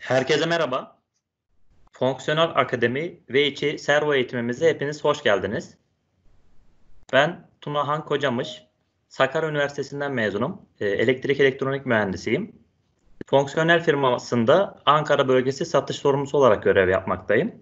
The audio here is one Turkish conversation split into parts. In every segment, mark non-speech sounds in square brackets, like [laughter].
Herkese merhaba. Fonksiyonel Akademi ve içi servo eğitimimize hepiniz hoş geldiniz. Ben Tuna Han Kocamış, Sakarya Üniversitesi'nden mezunum. Ee, elektrik elektronik mühendisiyim. Fonksiyonel firmasında Ankara bölgesi satış sorumlusu olarak görev yapmaktayım.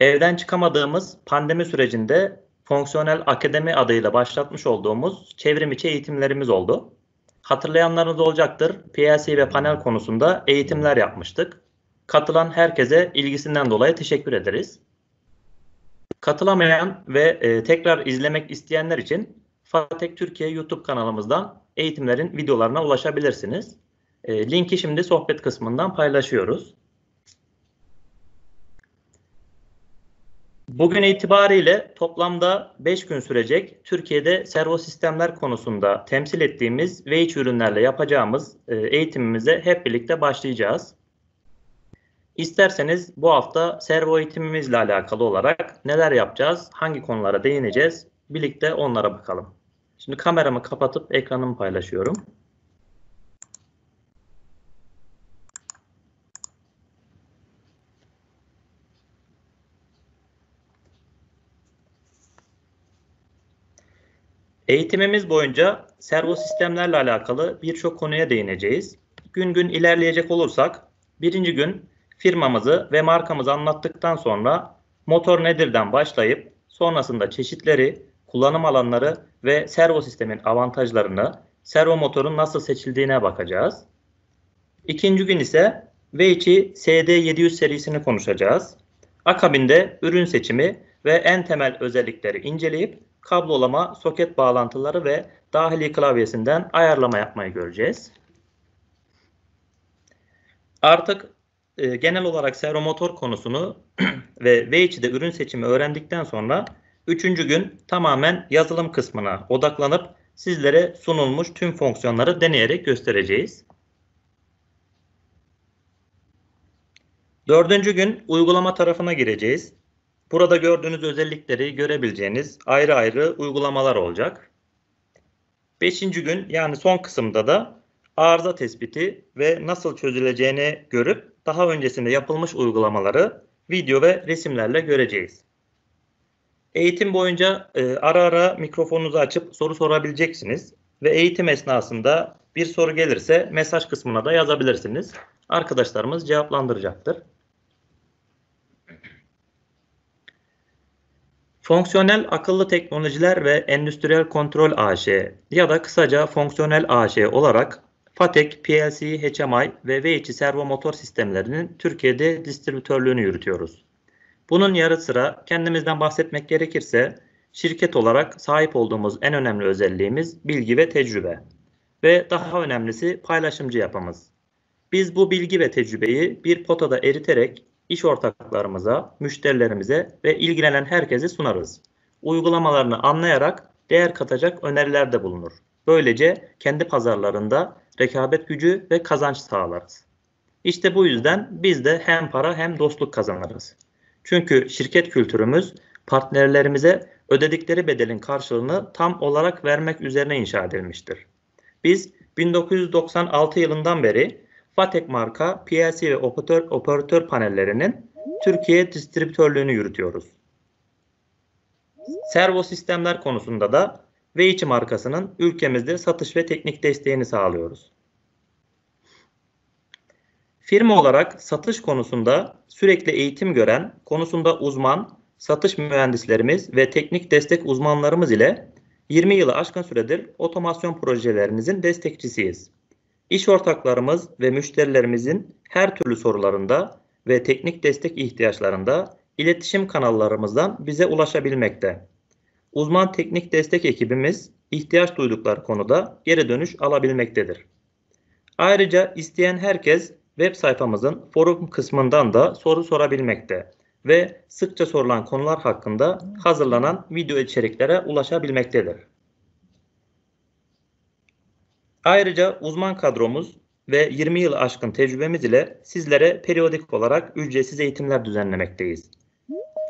Evden çıkamadığımız pandemi sürecinde Fonksiyonel Akademi adıyla başlatmış olduğumuz çevrim içi eğitimlerimiz oldu. Hatırlayanlarınız olacaktır. PLC ve panel konusunda eğitimler yapmıştık. Katılan herkese ilgisinden dolayı teşekkür ederiz. Katılamayan ve e, tekrar izlemek isteyenler için Fatek Türkiye YouTube kanalımızdan eğitimlerin videolarına ulaşabilirsiniz. E, linki şimdi sohbet kısmından paylaşıyoruz. Bugün itibariyle toplamda 5 gün sürecek Türkiye'de servo sistemler konusunda temsil ettiğimiz ve iç ürünlerle yapacağımız e, eğitimimize hep birlikte başlayacağız. İsterseniz bu hafta servo eğitimimizle alakalı olarak neler yapacağız, hangi konulara değineceğiz, birlikte onlara bakalım. Şimdi kameramı kapatıp ekranımı paylaşıyorum. Eğitimimiz boyunca servo sistemlerle alakalı birçok konuya değineceğiz. Gün gün ilerleyecek olursak birinci gün firmamızı ve markamızı anlattıktan sonra motor nedirden başlayıp sonrasında çeşitleri, kullanım alanları ve servo sistemin avantajlarını, servo motorun nasıl seçildiğine bakacağız. İkinci gün ise V2 SD700 serisini konuşacağız. Akabinde ürün seçimi ve en temel özellikleri inceleyip kablolama, soket bağlantıları ve dahili klavyesinden ayarlama yapmayı göreceğiz. Artık e, genel olarak servomotor konusunu [clears throat] ve V2'de ürün seçimi öğrendikten sonra üçüncü gün tamamen yazılım kısmına odaklanıp sizlere sunulmuş tüm fonksiyonları deneyerek göstereceğiz. Dördüncü gün uygulama tarafına gireceğiz. Burada gördüğünüz özellikleri görebileceğiniz ayrı ayrı uygulamalar olacak. Beşinci gün yani son kısımda da arıza tespiti ve nasıl çözüleceğini görüp daha öncesinde yapılmış uygulamaları video ve resimlerle göreceğiz. Eğitim boyunca e, ara ara mikrofonunuzu açıp soru sorabileceksiniz ve eğitim esnasında bir soru gelirse mesaj kısmına da yazabilirsiniz. Arkadaşlarımız cevaplandıracaktır. Fonksiyonel akıllı teknolojiler ve endüstriyel kontrol AŞ ya da kısaca fonksiyonel AŞ olarak Fatek, PLC, HMI ve V2 servo motor sistemlerinin Türkiye'de distribütörlüğünü yürütüyoruz. Bunun yarı sıra kendimizden bahsetmek gerekirse şirket olarak sahip olduğumuz en önemli özelliğimiz bilgi ve tecrübe. Ve daha önemlisi paylaşımcı yapımız. Biz bu bilgi ve tecrübeyi bir potada eriterek iş ortaklarımıza, müşterilerimize ve ilgilenen herkese sunarız. Uygulamalarını anlayarak değer katacak önerilerde bulunur. Böylece kendi pazarlarında rekabet gücü ve kazanç sağlarız. İşte bu yüzden biz de hem para hem dostluk kazanırız. Çünkü şirket kültürümüz partnerlerimize ödedikleri bedelin karşılığını tam olarak vermek üzerine inşa edilmiştir. Biz 1996 yılından beri Fatek marka PLC ve operatör, operatör panellerinin Türkiye distribütörlüğünü yürütüyoruz. Servo sistemler konusunda da V2 markasının ülkemizde satış ve teknik desteğini sağlıyoruz. Firma olarak satış konusunda sürekli eğitim gören, konusunda uzman, satış mühendislerimiz ve teknik destek uzmanlarımız ile 20 yılı aşkın süredir otomasyon projelerimizin destekçisiyiz. İş ortaklarımız ve müşterilerimizin her türlü sorularında ve teknik destek ihtiyaçlarında iletişim kanallarımızdan bize ulaşabilmekte. Uzman teknik destek ekibimiz ihtiyaç duydukları konuda geri dönüş alabilmektedir. Ayrıca isteyen herkes web sayfamızın forum kısmından da soru sorabilmekte ve sıkça sorulan konular hakkında hazırlanan video içeriklere ulaşabilmektedir. Ayrıca uzman kadromuz ve 20 yıl aşkın tecrübemiz ile sizlere periyodik olarak ücretsiz eğitimler düzenlemekteyiz.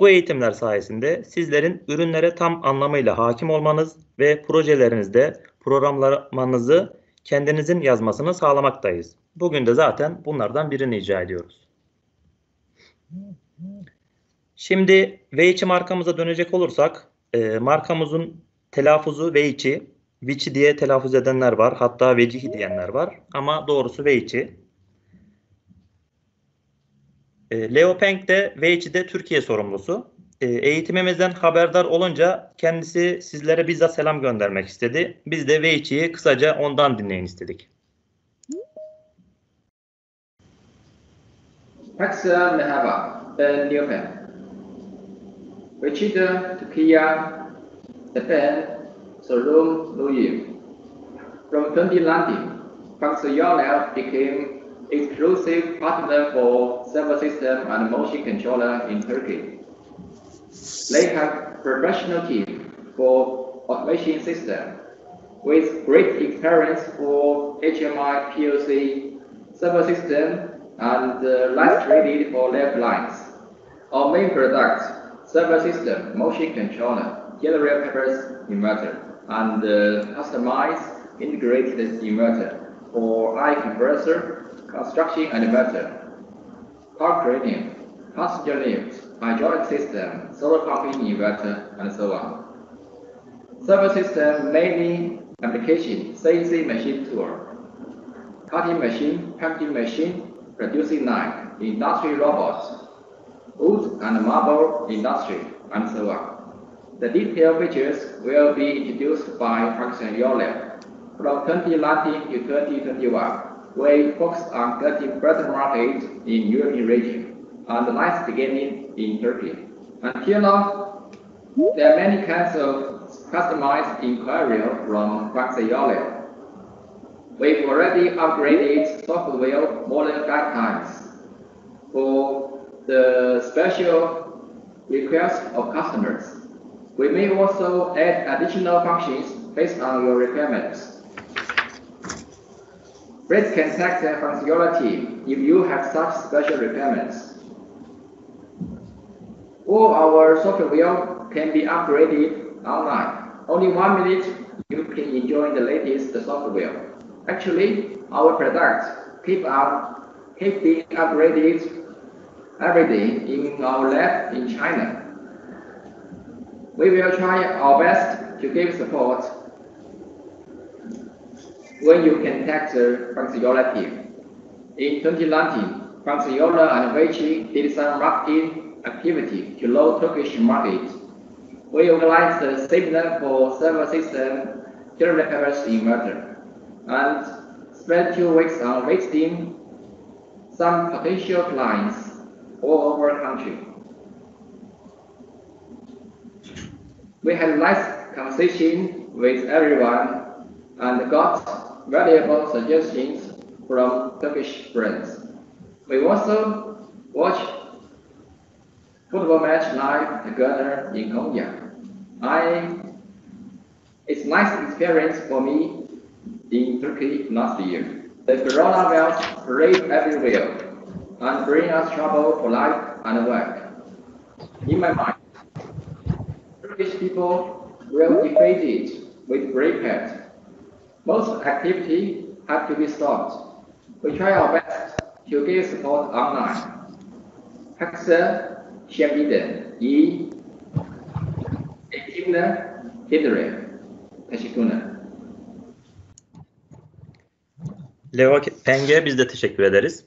Bu eğitimler sayesinde sizlerin ürünlere tam anlamıyla hakim olmanız ve projelerinizde programlamanızı kendinizin yazmasını sağlamaktayız. Bugün de zaten bunlardan birini icra ediyoruz. Şimdi V2 markamıza dönecek olursak e, markamızın telaffuzu V2, Vici diye telaffuz edenler var. Hatta Vecihi diyenler var. Ama doğrusu V2. E, Leo Peng de V2'de Türkiye sorumlusu. E, eğitimimizden haberdar olunca kendisi sizlere bizzat selam göndermek istedi. Biz de V2'yi kısaca ondan dinleyin istedik. Herkese merhaba, ben Leo Peng. Richard Turkiye, Japan, Sorum Louis. From 2019, Functional became exclusive partner for server system and motion controller in Turkey. They have professional team for automation system with great experience for HMI, PLC, server system, and uh, light traded for lab lines. Our main products, server system, motion controller, general purpose inverter, and uh, customized integrated inverter for eye compressor, construction and inverter, power cranium, passenger lift, hydraulic system, solar pumping inverter, and so on. Server system mainly application CNC machine tool, cutting machine, painting machine, producing line, industrial robots, wood and marble industry, and so on. The detailed features will be introduced by Franklin Yoler. From 2019 to 2021, we focus on getting better markets in European region and the nice beginning in Turkey. Until now, there are many kinds of customized inquiry from Franklin Yoler. We've already upgraded software five times for the special requests of customers. We may also add additional functions based on your requirements. Please contact the Functional team if you have such special requirements. All our software can be upgraded online. Only one minute you can enjoy the latest software. Actually, our products keep up, keep being upgraded every day in our lab in China. We will try our best to give support when you contact the Funciola team. In 2019, Funciola and Vici did some marketing activity to low Turkish market. We organized a seminar for server system general purpose inverter and spent two weeks on visiting some potential clients all over the country. We had nice conversation with everyone and got valuable suggestions from Turkish friends. We also watched football match live together in Konya. I, it's nice experience for me in Turkey last year. The coronavirus spread everywhere and bring us trouble for life and work. In my mind, Turkish people will defeat it with heart. Most activity have to be stopped. We try our best to give support online. Herkese şimdiden iyi eğitimle giderim. Teşekkürler. Leo Peng'e biz de teşekkür ederiz.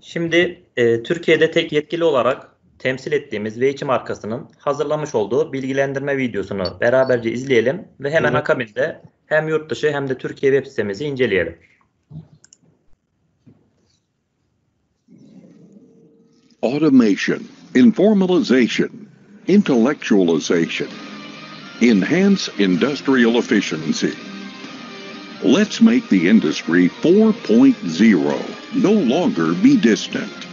Şimdi e, Türkiye'de tek yetkili olarak temsil ettiğimiz V2 markasının hazırlamış olduğu bilgilendirme videosunu beraberce izleyelim ve hemen Evet. akabinde hem yurt dışı hem de Türkiye web sitemizi inceleyelim. automation, informalization, intellectualization, enhance industrial efficiency. Let's make the industry 4.0 no longer be distant.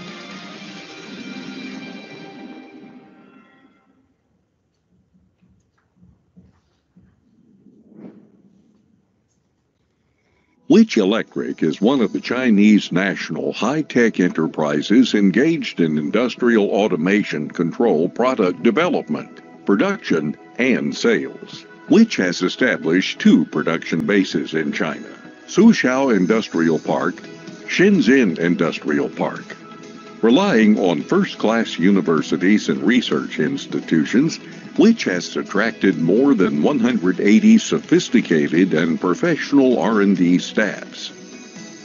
Which Electric is one of the Chinese national high tech enterprises engaged in industrial automation control product development, production, and sales. which has established two production bases in China Suzhou Industrial Park, Shenzhen Industrial Park. Relying on first class universities and research institutions, which has attracted more than 180 sophisticated and professional R&D staffs.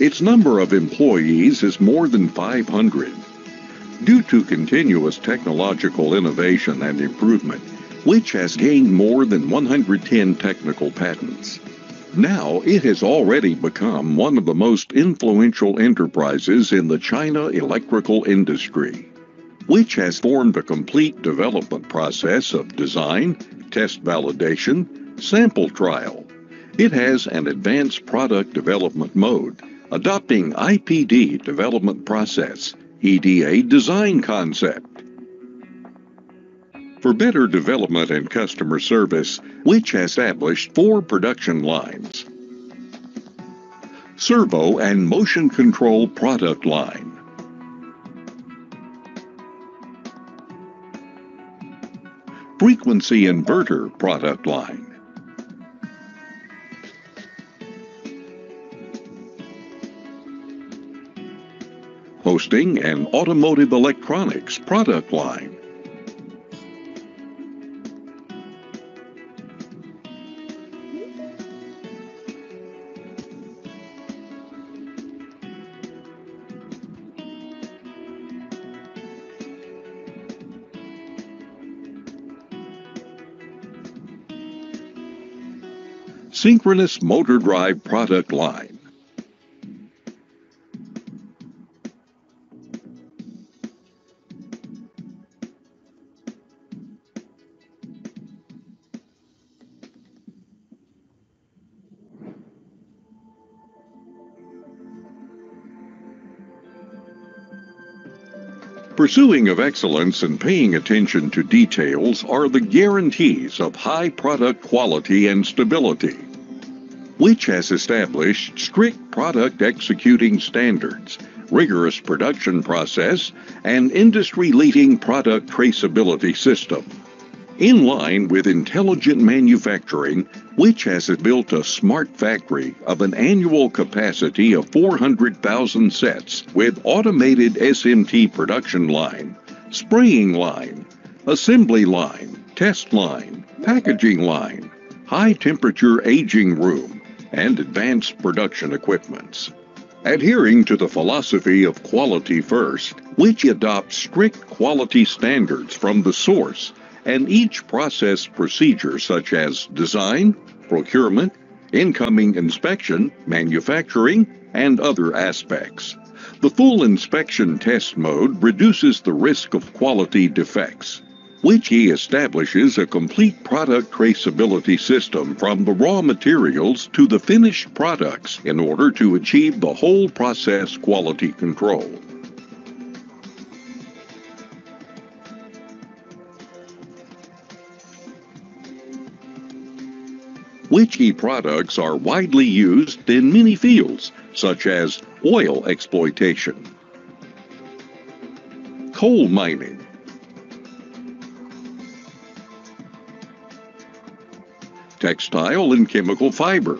Its number of employees is more than 500. Due to continuous technological innovation and improvement, which has gained more than 110 technical patents. Now it has already become one of the most influential enterprises in the China electrical industry, which has formed a complete development process of design, test validation, sample trial. It has an advanced product development mode, adopting IPD development process, EDA design concept, for better development and customer service, which has established four production lines. Servo and motion control product line. Frequency inverter product line. Hosting and automotive electronics product line. Synchronous motor drive product line. Pursuing of excellence and paying attention to details are the guarantees of high product quality and stability which has established strict product executing standards, rigorous production process, and industry-leading product traceability system. In line with intelligent manufacturing, which has built a smart factory of an annual capacity of 400,000 sets with automated SMT production line, spraying line, assembly line, test line, packaging line, high temperature aging room, and advanced production equipments. Adhering to the philosophy of quality first, which adopts strict quality standards from the source and each process procedure such as design, procurement, incoming inspection, manufacturing, and other aspects. The full inspection test mode reduces the risk of quality defects which he establishes a complete product traceability system from the raw materials to the finished products in order to achieve the whole process quality control. Which products are widely used in many fields, such as oil exploitation, coal mining, textile and chemical fiber,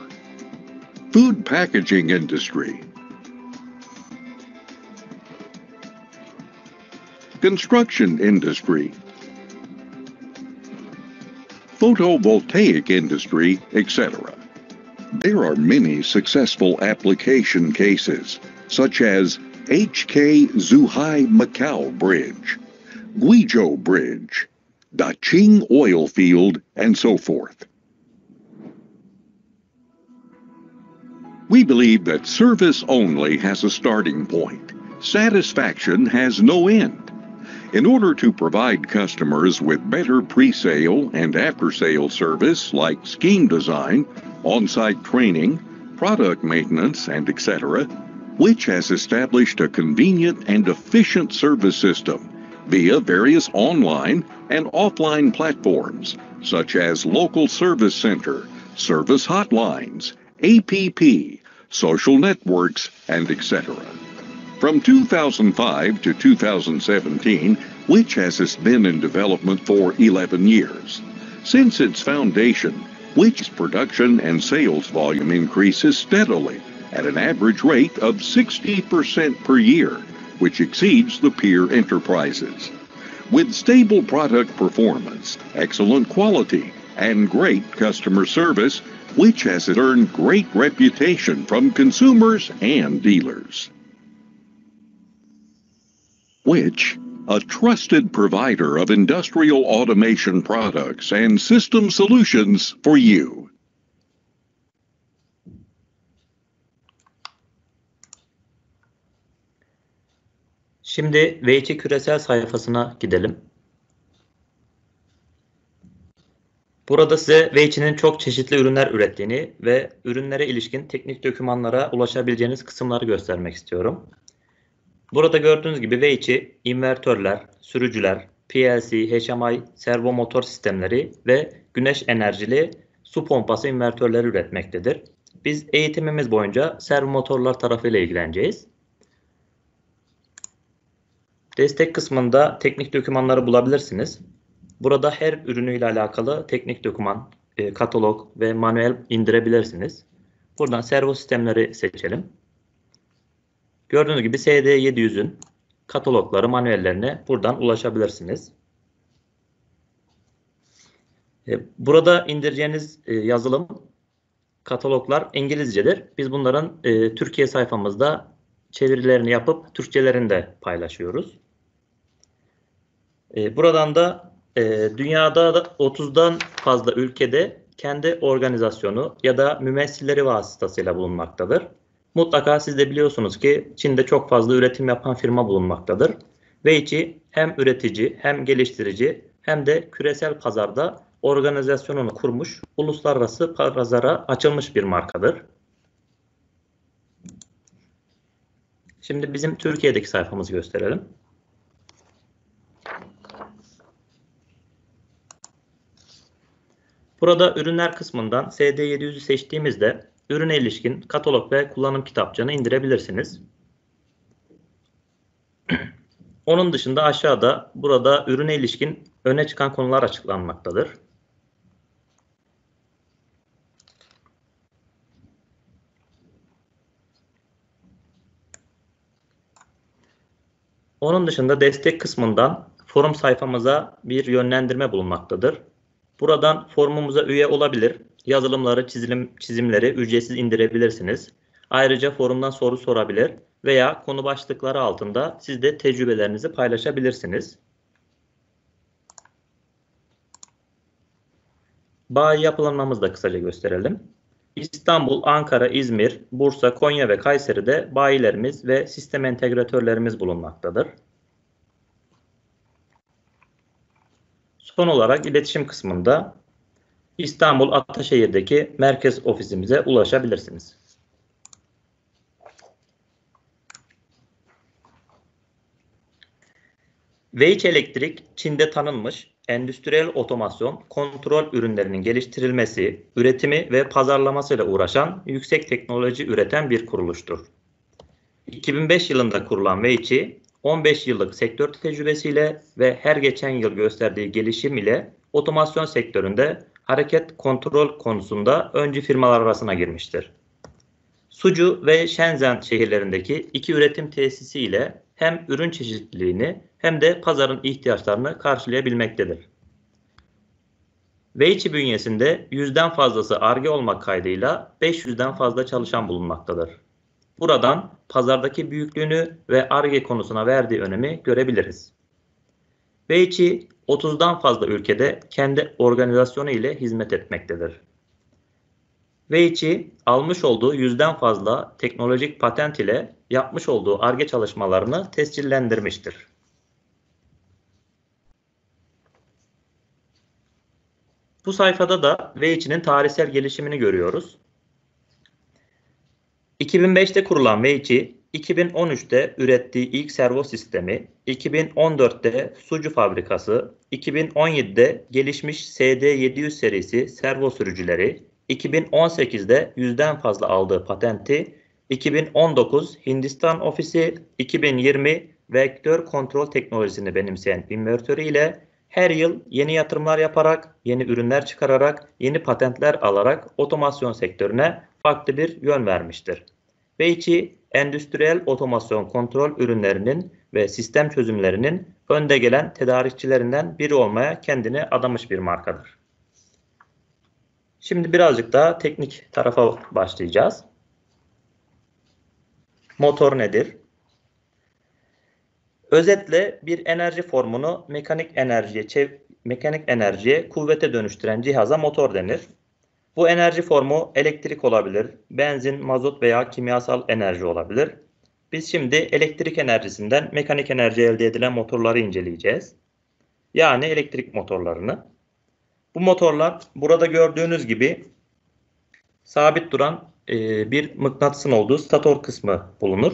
food packaging industry, construction industry, photovoltaic industry, etc. There are many successful application cases, such as HK Zhuhai Macau Bridge, Guizhou Bridge, Daqing Oil Field, and so forth. We believe that service only has a starting point. Satisfaction has no end. In order to provide customers with better pre-sale and after-sale service like scheme design, on-site training, product maintenance, and etc., which has established a convenient and efficient service system via various online and offline platforms such as local service center, service hotlines, APP, social networks, and etc. From 2005 to 2017, which has been in development for 11 years. Since its foundation, which production and sales volume increases steadily at an average rate of 60% per year, which exceeds the peer enterprises. With stable product performance, excellent quality, and great customer service, which has earned great reputation from consumers and dealers. Which, a trusted provider of industrial automation products and system solutions for you. Şimdi V2 küresel sayfasına gidelim. Burada size V2'nin çok çeşitli ürünler ürettiğini ve ürünlere ilişkin teknik dokümanlara ulaşabileceğiniz kısımları göstermek istiyorum. Burada gördüğünüz gibi V2 invertörler, sürücüler, PLC, HMI, servo motor sistemleri ve güneş enerjili su pompası invertörleri üretmektedir. Biz eğitimimiz boyunca servo motorlar tarafıyla ilgileneceğiz. Destek kısmında teknik dokümanları bulabilirsiniz. Burada her ürünüyle alakalı teknik doküman, e, katalog ve manuel indirebilirsiniz. Buradan servo sistemleri seçelim. Gördüğünüz gibi SD700'ün katalogları, manuellerine buradan ulaşabilirsiniz. E, burada indireceğiniz e, yazılım, kataloglar İngilizcedir. Biz bunların e, Türkiye sayfamızda çevirilerini yapıp Türkçelerini de paylaşıyoruz. Buradan da dünyada da 30'dan fazla ülkede kendi organizasyonu ya da mümessilleri vasıtasıyla bulunmaktadır. Mutlaka siz de biliyorsunuz ki Çin'de çok fazla üretim yapan firma bulunmaktadır. Weiqi hem üretici hem geliştirici hem de küresel pazarda organizasyonunu kurmuş, uluslararası pazara açılmış bir markadır. Şimdi bizim Türkiye'deki sayfamızı gösterelim. Burada ürünler kısmından SD700'ü seçtiğimizde ürüne ilişkin katalog ve kullanım kitapçığını indirebilirsiniz. [clears throat] Onun dışında aşağıda burada ürüne ilişkin öne çıkan konular açıklanmaktadır. Onun dışında destek kısmından forum sayfamıza bir yönlendirme bulunmaktadır. Buradan forumumuza üye olabilir, yazılımları, çizim, çizimleri ücretsiz indirebilirsiniz. Ayrıca forumdan soru sorabilir veya konu başlıkları altında siz de tecrübelerinizi paylaşabilirsiniz. Bayi yapılanmamızı da kısaca gösterelim. İstanbul, Ankara, İzmir, Bursa, Konya ve Kayseri'de bayilerimiz ve sistem entegratörlerimiz bulunmaktadır. Son olarak iletişim kısmında İstanbul Ataşehir'deki merkez ofisimize ulaşabilirsiniz. Weiç Elektrik, Çin'de tanınmış endüstriyel otomasyon, kontrol ürünlerinin geliştirilmesi, üretimi ve pazarlamasıyla uğraşan yüksek teknoloji üreten bir kuruluştur. 2005 yılında kurulan Weiç'i 15 yıllık sektör tecrübesiyle ve her geçen yıl gösterdiği gelişim ile otomasyon sektöründe hareket kontrol konusunda öncü firmalar arasına girmiştir. Sucu ve Shenzhen şehirlerindeki iki üretim tesisi ile hem ürün çeşitliliğini hem de pazarın ihtiyaçlarını karşılayabilmektedir. Weichi bünyesinde yüzden fazlası ARGE olmak kaydıyla 500'den fazla çalışan bulunmaktadır. Buradan pazardaki büyüklüğünü ve ARGE konusuna verdiği önemi görebiliriz. Weichi 30'dan fazla ülkede kendi organizasyonu ile hizmet etmektedir. Weichi almış olduğu yüzden fazla teknolojik patent ile yapmış olduğu ARGE çalışmalarını tescillendirmiştir. Bu sayfada da Weichi'nin tarihsel gelişimini görüyoruz. 2005'te kurulan Weichi, 2013'te ürettiği ilk servo sistemi, 2014'te sucu fabrikası, 2017'de gelişmiş SD700 serisi servo sürücüleri, 2018'de yüzden fazla aldığı patenti, 2019 Hindistan ofisi, 2020 vektör kontrol teknolojisini benimseyen invertörü ile her yıl yeni yatırımlar yaparak, yeni ürünler çıkararak, yeni patentler alarak otomasyon sektörüne farklı bir yön vermiştir. Veichi, endüstriyel otomasyon kontrol ürünlerinin ve sistem çözümlerinin önde gelen tedarikçilerinden biri olmaya kendini adamış bir markadır. Şimdi birazcık daha teknik tarafa başlayacağız. Motor nedir? Özetle bir enerji formunu mekanik enerjiye mekanik enerjiye kuvvete dönüştüren cihaza motor denir. Bu enerji formu elektrik olabilir, benzin, mazot veya kimyasal enerji olabilir. Biz şimdi elektrik enerjisinden mekanik enerji elde edilen motorları inceleyeceğiz. Yani elektrik motorlarını. Bu motorlar burada gördüğünüz gibi sabit duran e, bir mıknatısın olduğu stator kısmı bulunur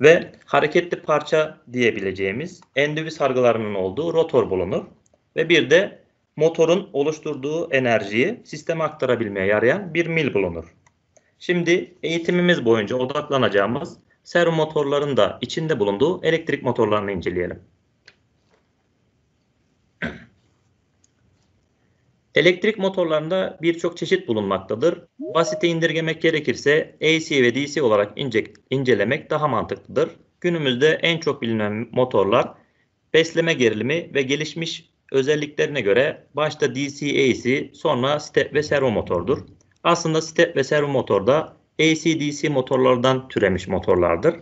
ve hareketli parça diyebileceğimiz endüvi sargılarının olduğu rotor bulunur ve bir de motorun oluşturduğu enerjiyi sisteme aktarabilmeye yarayan bir mil bulunur. Şimdi eğitimimiz boyunca odaklanacağımız servo motorların da içinde bulunduğu elektrik motorlarını inceleyelim. Elektrik motorlarında birçok çeşit bulunmaktadır. Basite indirgemek gerekirse AC ve DC olarak ince, incelemek daha mantıklıdır. Günümüzde en çok bilinen motorlar besleme gerilimi ve gelişmiş özelliklerine göre başta DC, AC sonra step ve servo motordur. Aslında step ve servo motor da AC-DC motorlardan türemiş motorlardır.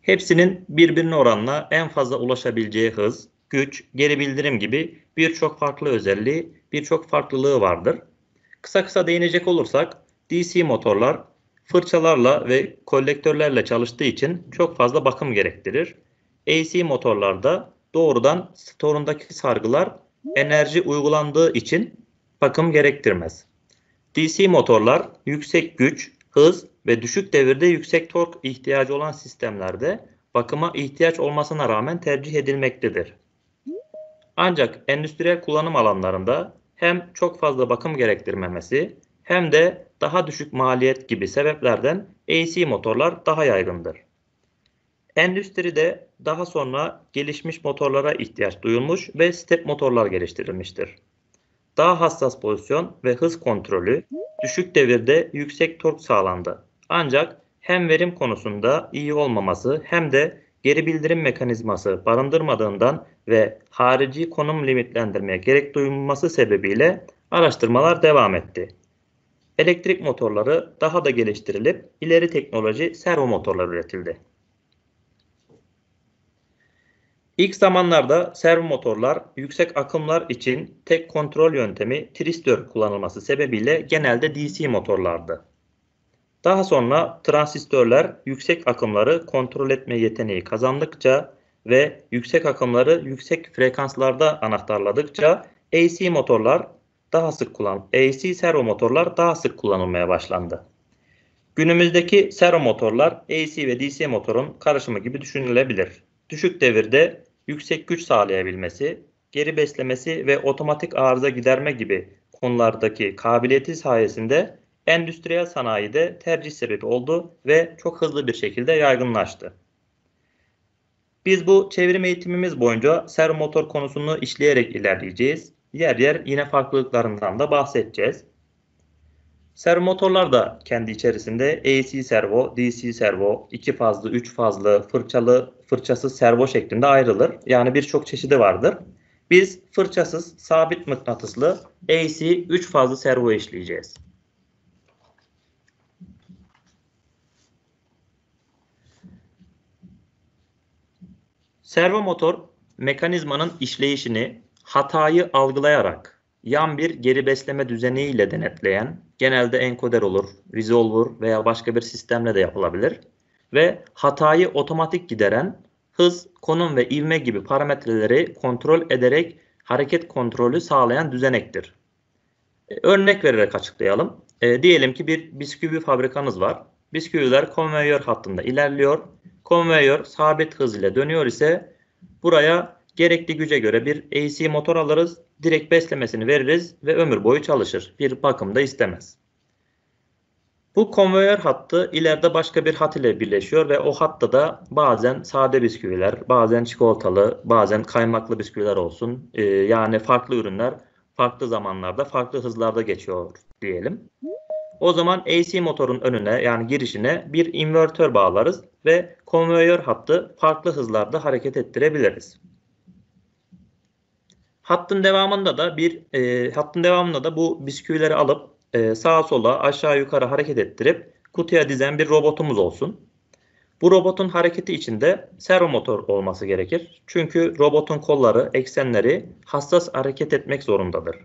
Hepsinin birbirine oranla en fazla ulaşabileceği hız, güç, geri bildirim gibi birçok farklı özelliği, birçok farklılığı vardır. Kısa kısa değinecek olursak DC motorlar fırçalarla ve kolektörlerle çalıştığı için çok fazla bakım gerektirir. AC motorlarda doğrudan storundaki sargılar enerji uygulandığı için bakım gerektirmez. DC motorlar yüksek güç, hız ve düşük devirde yüksek tork ihtiyacı olan sistemlerde bakıma ihtiyaç olmasına rağmen tercih edilmektedir. Ancak endüstriyel kullanım alanlarında hem çok fazla bakım gerektirmemesi hem de daha düşük maliyet gibi sebeplerden AC motorlar daha yaygındır. Endüstride daha sonra gelişmiş motorlara ihtiyaç duyulmuş ve step motorlar geliştirilmiştir. Daha hassas pozisyon ve hız kontrolü, düşük devirde yüksek tork sağlandı. Ancak hem verim konusunda iyi olmaması hem de geri bildirim mekanizması barındırmadığından ve harici konum limitlendirmeye gerek duyulması sebebiyle araştırmalar devam etti. Elektrik motorları daha da geliştirilip ileri teknoloji servo motorlar üretildi. İlk zamanlarda servo motorlar yüksek akımlar için tek kontrol yöntemi tristör kullanılması sebebiyle genelde DC motorlardı. Daha sonra transistörler yüksek akımları kontrol etme yeteneği kazandıkça ve yüksek akımları yüksek frekanslarda anahtarladıkça AC motorlar daha sık kullan AC servo motorlar daha sık kullanılmaya başlandı. Günümüzdeki servo motorlar AC ve DC motorun karışımı gibi düşünülebilir. Düşük devirde yüksek güç sağlayabilmesi, geri beslemesi ve otomatik arıza giderme gibi konulardaki kabiliyeti sayesinde endüstriyel sanayide tercih sebebi oldu ve çok hızlı bir şekilde yaygınlaştı. Biz bu çevrim eğitimimiz boyunca servo motor konusunu işleyerek ilerleyeceğiz. Yer yer yine farklılıklarından da bahsedeceğiz. Servo motorlar da kendi içerisinde AC servo, DC servo, iki fazlı, üç fazlı, fırçalı, fırçasız servo şeklinde ayrılır. Yani birçok çeşidi vardır. Biz fırçasız, sabit mıknatıslı AC 3 fazlı servo işleyeceğiz. Servo motor mekanizmanın işleyişini hatayı algılayarak yan bir geri besleme düzeniyle denetleyen, genelde enkoder olur, resolver veya başka bir sistemle de yapılabilir ve hatayı otomatik gideren hız, konum ve ivme gibi parametreleri kontrol ederek hareket kontrolü sağlayan düzenektir. E, örnek vererek açıklayalım. E, diyelim ki bir bisküvi fabrikanız var. Bisküviler konveyör hattında ilerliyor. Konveyör sabit hız ile dönüyor ise buraya gerekli güce göre bir AC motor alırız. Direkt beslemesini veririz ve ömür boyu çalışır. Bir bakım da istemez. Bu konveyör hattı ileride başka bir hat ile birleşiyor ve o hatta da bazen sade bisküviler, bazen çikolatalı, bazen kaymaklı bisküviler olsun. Ee, yani farklı ürünler farklı zamanlarda, farklı hızlarda geçiyor diyelim. O zaman AC motorun önüne yani girişine bir invertör bağlarız ve konveyör hattı farklı hızlarda hareket ettirebiliriz. Hattın devamında da bir e, hattın devamında da bu bisküvileri alıp e, sağa sola aşağı yukarı hareket ettirip kutuya dizen bir robotumuz olsun. Bu robotun hareketi içinde servo motor olması gerekir. Çünkü robotun kolları, eksenleri hassas hareket etmek zorundadır.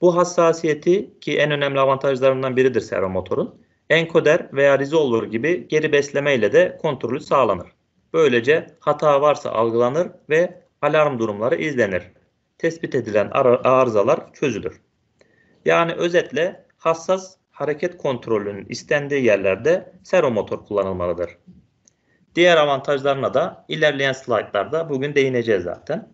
Bu hassasiyeti ki en önemli avantajlarından biridir servo motorun. Enkoder veya resolver gibi geri besleme ile de kontrolü sağlanır. Böylece hata varsa algılanır ve alarm durumları izlenir. Tespit edilen arızalar çözülür. Yani özetle hassas hareket kontrolünün istendiği yerlerde servo motor kullanılmalıdır. Diğer avantajlarına da ilerleyen slaytlarda bugün değineceğiz zaten.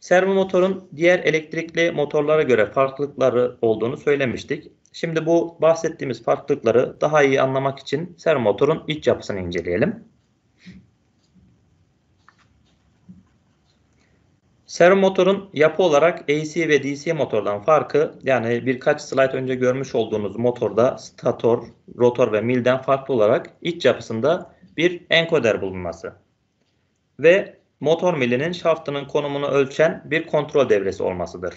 Servo motorun diğer elektrikli motorlara göre farklılıkları olduğunu söylemiştik. Şimdi bu bahsettiğimiz farklılıkları daha iyi anlamak için servo motorun iç yapısını inceleyelim. Servo motorun yapı olarak AC ve DC motordan farkı yani birkaç slide önce görmüş olduğunuz motorda stator, rotor ve milden farklı olarak iç yapısında bir enkoder bulunması ve motor milinin şaftının konumunu ölçen bir kontrol devresi olmasıdır.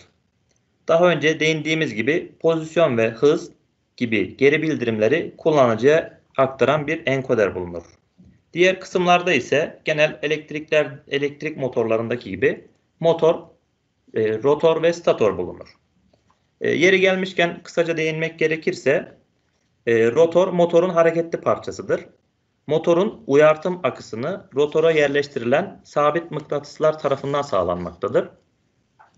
Daha önce değindiğimiz gibi pozisyon ve hız gibi geri bildirimleri kullanıcıya aktaran bir enkoder bulunur. Diğer kısımlarda ise genel elektrikler elektrik motorlarındaki gibi motor, e, rotor ve stator bulunur. E, yeri gelmişken kısaca değinmek gerekirse e, rotor motorun hareketli parçasıdır. Motorun uyartım akısını rotora yerleştirilen sabit mıknatıslar tarafından sağlanmaktadır.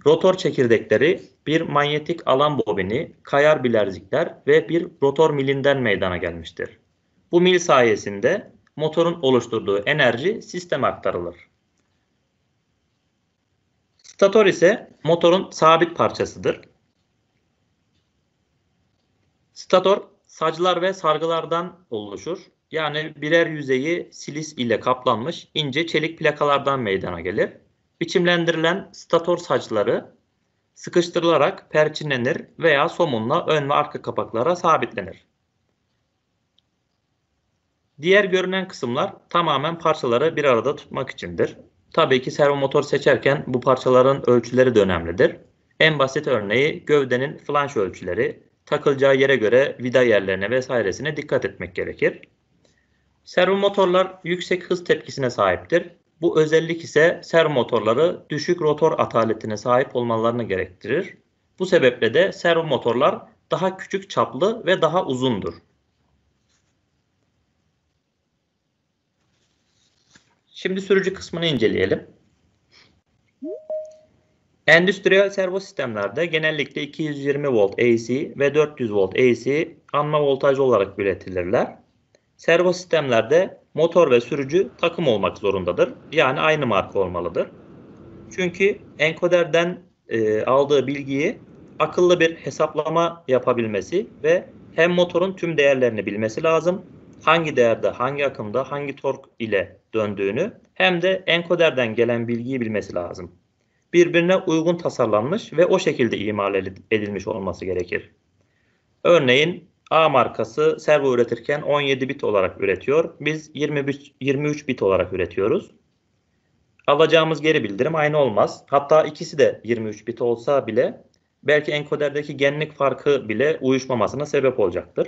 Rotor çekirdekleri bir manyetik alan bobini, kayar bilerzikler ve bir rotor milinden meydana gelmiştir. Bu mil sayesinde motorun oluşturduğu enerji sisteme aktarılır. Stator ise motorun sabit parçasıdır. Stator saclar ve sargılardan oluşur. Yani birer yüzeyi silis ile kaplanmış ince çelik plakalardan meydana gelir. Biçimlendirilen stator saçları sıkıştırılarak perçinlenir veya somunla ön ve arka kapaklara sabitlenir. Diğer görünen kısımlar tamamen parçaları bir arada tutmak içindir. Tabii ki servo motor seçerken bu parçaların ölçüleri de önemlidir. En basit örneği gövdenin flanş ölçüleri, takılacağı yere göre vida yerlerine vesairesine dikkat etmek gerekir. Servo motorlar yüksek hız tepkisine sahiptir. Bu özellik ise servo motorları düşük rotor ataletine sahip olmalarını gerektirir. Bu sebeple de servo motorlar daha küçük çaplı ve daha uzundur. Şimdi sürücü kısmını inceleyelim. Endüstriyel servo sistemlerde genellikle 220 volt AC ve 400 volt AC anma voltajlı olarak üretilirler. Servo sistemlerde motor ve sürücü takım olmak zorundadır. Yani aynı marka olmalıdır. Çünkü enkoderden e, aldığı bilgiyi akıllı bir hesaplama yapabilmesi ve hem motorun tüm değerlerini bilmesi lazım hangi değerde, hangi akımda, hangi tork ile döndüğünü hem de enkoderden gelen bilgiyi bilmesi lazım. Birbirine uygun tasarlanmış ve o şekilde imal edilmiş olması gerekir. Örneğin A markası servo üretirken 17 bit olarak üretiyor. Biz 23, 23 bit olarak üretiyoruz. Alacağımız geri bildirim aynı olmaz. Hatta ikisi de 23 bit olsa bile belki enkoderdeki genlik farkı bile uyuşmamasına sebep olacaktır.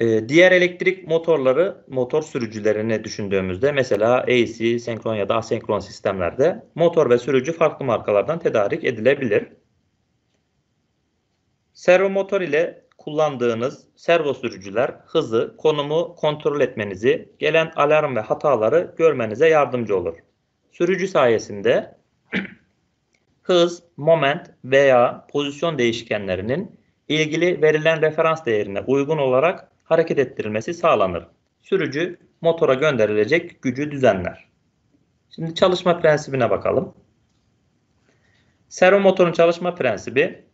Ee, diğer elektrik motorları, motor sürücülerini düşündüğümüzde mesela AC, senkron ya da asenkron sistemlerde motor ve sürücü farklı markalardan tedarik edilebilir. Servo motor ile kullandığınız servo sürücüler hızı, konumu kontrol etmenizi, gelen alarm ve hataları görmenize yardımcı olur. Sürücü sayesinde [clears throat] hız, moment veya pozisyon değişkenlerinin ilgili verilen referans değerine uygun olarak hareket ettirilmesi sağlanır. Sürücü motora gönderilecek gücü düzenler. Şimdi çalışma prensibine bakalım. Servo motorun çalışma prensibi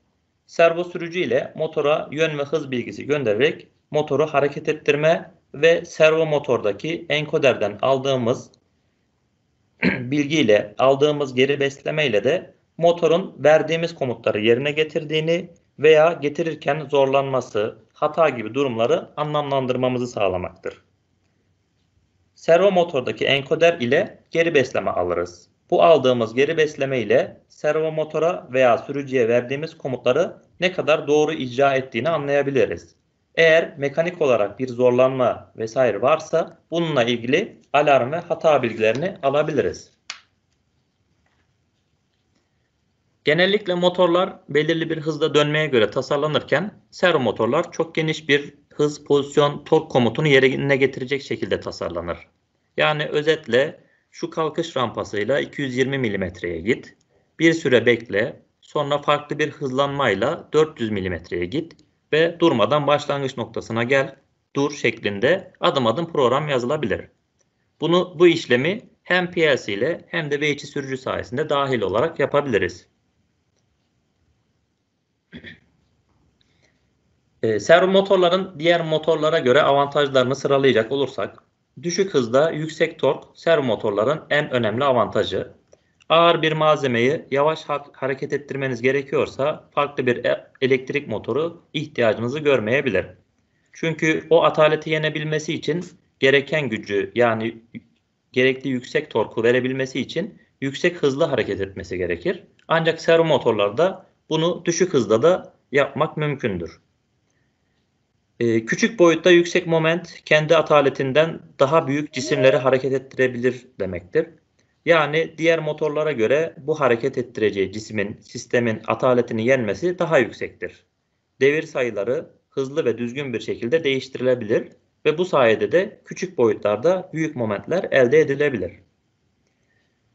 servo sürücü ile motora yön ve hız bilgisi göndererek motoru hareket ettirme ve servo motordaki enkoderden aldığımız [clears throat] bilgiyle aldığımız geri besleme ile de motorun verdiğimiz komutları yerine getirdiğini veya getirirken zorlanması, hata gibi durumları anlamlandırmamızı sağlamaktır. Servo motordaki enkoder ile geri besleme alırız. Bu aldığımız geri besleme ile servo motora veya sürücüye verdiğimiz komutları ne kadar doğru icra ettiğini anlayabiliriz. Eğer mekanik olarak bir zorlanma vesaire varsa bununla ilgili alarm ve hata bilgilerini alabiliriz. Genellikle motorlar belirli bir hızda dönmeye göre tasarlanırken servo motorlar çok geniş bir hız, pozisyon, tork komutunu yerine getirecek şekilde tasarlanır. Yani özetle şu kalkış rampasıyla 220 milimetreye git, bir süre bekle, sonra farklı bir hızlanmayla 400 milimetreye git ve durmadan başlangıç noktasına gel, dur şeklinde adım adım program yazılabilir. Bunu bu işlemi hem PLC ile hem de V2 sürücü sayesinde dahil olarak yapabiliriz. E, servo motorların diğer motorlara göre avantajlarını sıralayacak olursak, düşük hızda yüksek tork servo motorların en önemli avantajı. Ağır bir malzemeyi yavaş hareket ettirmeniz gerekiyorsa farklı bir e, elektrik motoru ihtiyacınızı görmeyebilir. Çünkü o ataleti yenebilmesi için gereken gücü yani gerekli yüksek torku verebilmesi için yüksek hızlı hareket etmesi gerekir. Ancak servo motorlarda bunu düşük hızda da yapmak mümkündür. Ee, küçük boyutta yüksek moment kendi ataletinden daha büyük cisimleri hareket ettirebilir demektir. Yani diğer motorlara göre bu hareket ettireceği cismin, sistemin ataletini yenmesi daha yüksektir. Devir sayıları hızlı ve düzgün bir şekilde değiştirilebilir ve bu sayede de küçük boyutlarda büyük momentler elde edilebilir.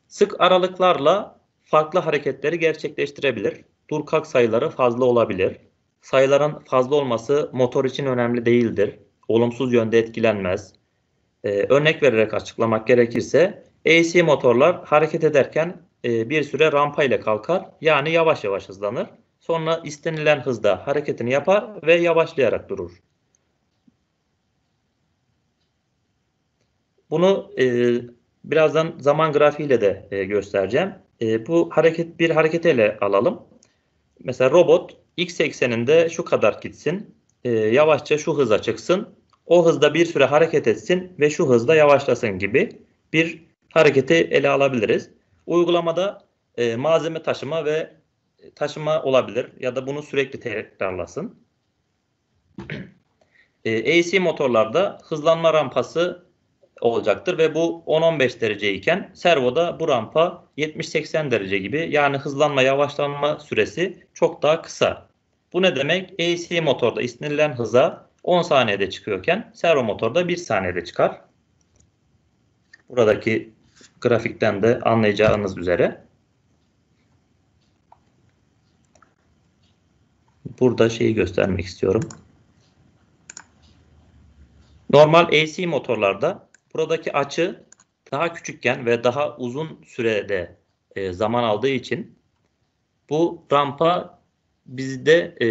Sık aralıklarla farklı hareketleri gerçekleştirebilir. Dur sayıları fazla olabilir. Sayıların fazla olması motor için önemli değildir. Olumsuz yönde etkilenmez. Ee, örnek vererek açıklamak gerekirse AC motorlar hareket ederken e, bir süre rampa ile kalkar yani yavaş yavaş hızlanır. Sonra istenilen hızda hareketini yapar ve yavaşlayarak durur. Bunu e, birazdan zaman grafiğiyle de e, göstereceğim. E, bu hareket bir hareketiyle alalım. Mesela robot x ekseninde şu kadar gitsin. E, yavaşça şu hıza çıksın. O hızda bir süre hareket etsin ve şu hızda yavaşlasın gibi bir hareketi ele alabiliriz. Uygulamada e, malzeme taşıma ve taşıma olabilir ya da bunu sürekli tekrarlasın. E, AC motorlarda hızlanma rampası olacaktır ve bu 10-15 derece iken servoda bu rampa 70-80 derece gibi yani hızlanma yavaşlanma süresi çok daha kısa. Bu ne demek? AC motorda istenilen hıza 10 saniyede çıkıyorken servo motorda 1 saniyede çıkar. Buradaki grafikten de anlayacağınız üzere. Burada şeyi göstermek istiyorum. Normal AC motorlarda buradaki açı daha küçükken ve daha uzun sürede e, zaman aldığı için bu rampa bizde e,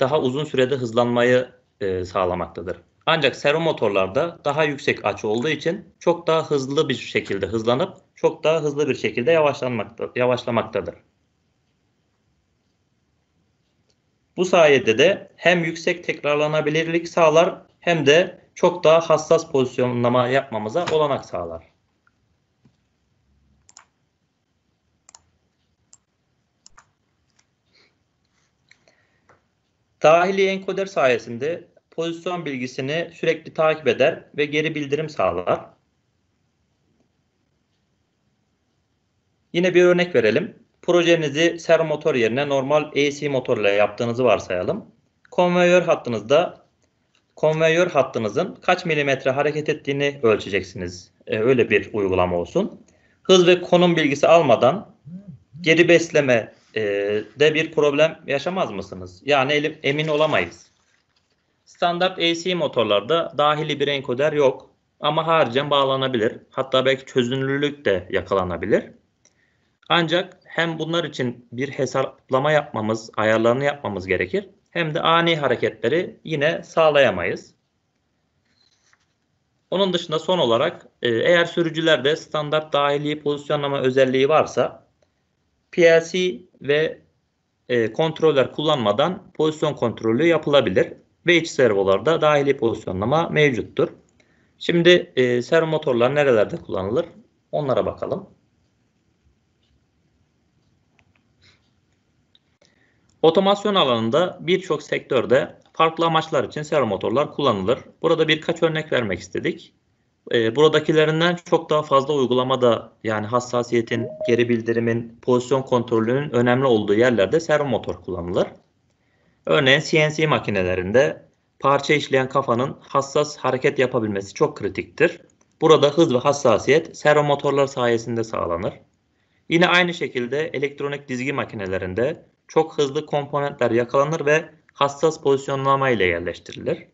daha uzun sürede hızlanmayı e, sağlamaktadır. Ancak servo motorlarda daha yüksek açı olduğu için çok daha hızlı bir şekilde hızlanıp çok daha hızlı bir şekilde yavaşlamaktadır. Bu sayede de hem yüksek tekrarlanabilirlik sağlar hem de çok daha hassas pozisyonlama yapmamıza olanak sağlar. Dahili enkoder sayesinde pozisyon bilgisini sürekli takip eder ve geri bildirim sağlar. Yine bir örnek verelim. Projenizi servo motor yerine normal AC motorla yaptığınızı varsayalım. Konveyör hattınızda konveyör hattınızın kaç milimetre hareket ettiğini ölçeceksiniz. Ee, öyle bir uygulama olsun. Hız ve konum bilgisi almadan geri besleme e, de bir problem yaşamaz mısınız? Yani emin olamayız. Standart AC motorlarda dahili bir enkoder yok ama haricen bağlanabilir. Hatta belki çözünürlülük de yakalanabilir. Ancak hem bunlar için bir hesaplama yapmamız, ayarlarını yapmamız gerekir. Hem de ani hareketleri yine sağlayamayız. Onun dışında son olarak e, eğer sürücülerde standart dahili pozisyonlama özelliği varsa PLC ve e, kontroller kullanmadan pozisyon kontrolü yapılabilir. Ve iç servolarda dahili pozisyonlama mevcuttur. Şimdi e, servo motorlar nerelerde kullanılır? Onlara bakalım. Otomasyon alanında birçok sektörde farklı amaçlar için servo motorlar kullanılır. Burada birkaç örnek vermek istedik. E, buradakilerinden çok daha fazla uygulamada yani hassasiyetin, geri bildirimin, pozisyon kontrolünün önemli olduğu yerlerde servo motor kullanılır. Örneğin CNC makinelerinde parça işleyen kafanın hassas hareket yapabilmesi çok kritiktir. Burada hız ve hassasiyet servo motorlar sayesinde sağlanır. Yine aynı şekilde elektronik dizgi makinelerinde çok hızlı komponentler yakalanır ve hassas pozisyonlama ile yerleştirilir.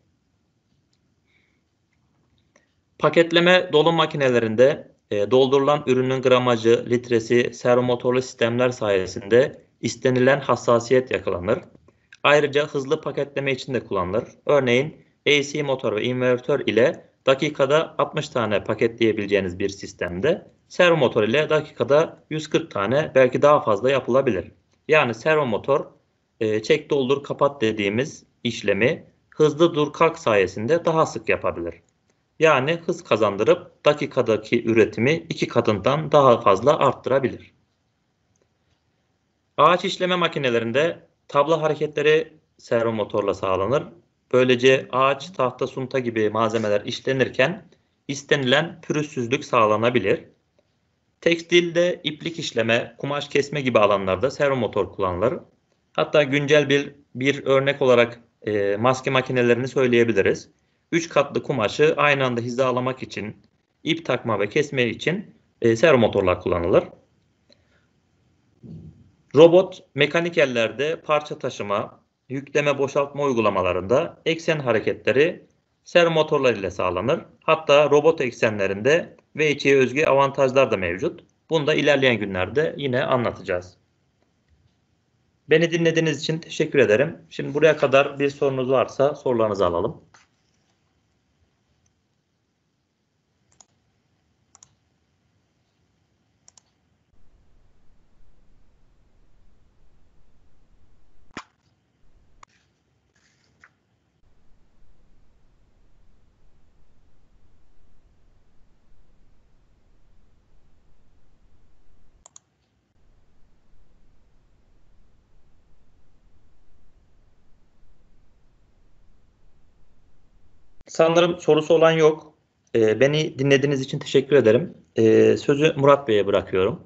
Paketleme dolum makinelerinde e, doldurulan ürünün gramajı, litresi, servomotorlu sistemler sayesinde istenilen hassasiyet yakalanır. Ayrıca hızlı paketleme için de kullanılır. Örneğin AC motor ve invertör ile dakikada 60 tane paketleyebileceğiniz bir sistemde servo motor ile dakikada 140 tane belki daha fazla yapılabilir. Yani servo motor e, çek doldur kapat dediğimiz işlemi hızlı dur kalk sayesinde daha sık yapabilir. Yani hız kazandırıp dakikadaki üretimi iki katından daha fazla arttırabilir. Ağaç işleme makinelerinde tabla hareketleri servo motorla sağlanır. Böylece ağaç, tahta, sunta gibi malzemeler işlenirken istenilen pürüzsüzlük sağlanabilir. Tekstilde iplik işleme, kumaş kesme gibi alanlarda servo motor kullanılır. Hatta güncel bir bir örnek olarak e, maske makinelerini söyleyebiliriz. 3 katlı kumaşı aynı anda hizalamak için, ip takma ve kesme için e, servo motorlar kullanılır. Robot mekanik ellerde parça taşıma, yükleme boşaltma uygulamalarında eksen hareketleri servo motorlar ile sağlanır. Hatta robot eksenlerinde V2'ye özgü avantajlar da mevcut. Bunu da ilerleyen günlerde yine anlatacağız. Beni dinlediğiniz için teşekkür ederim. Şimdi buraya kadar bir sorunuz varsa sorularınızı alalım. Sanırım sorusu olan yok. Ee, beni dinlediğiniz için teşekkür ederim. Ee, sözü Murat Bey'e bırakıyorum.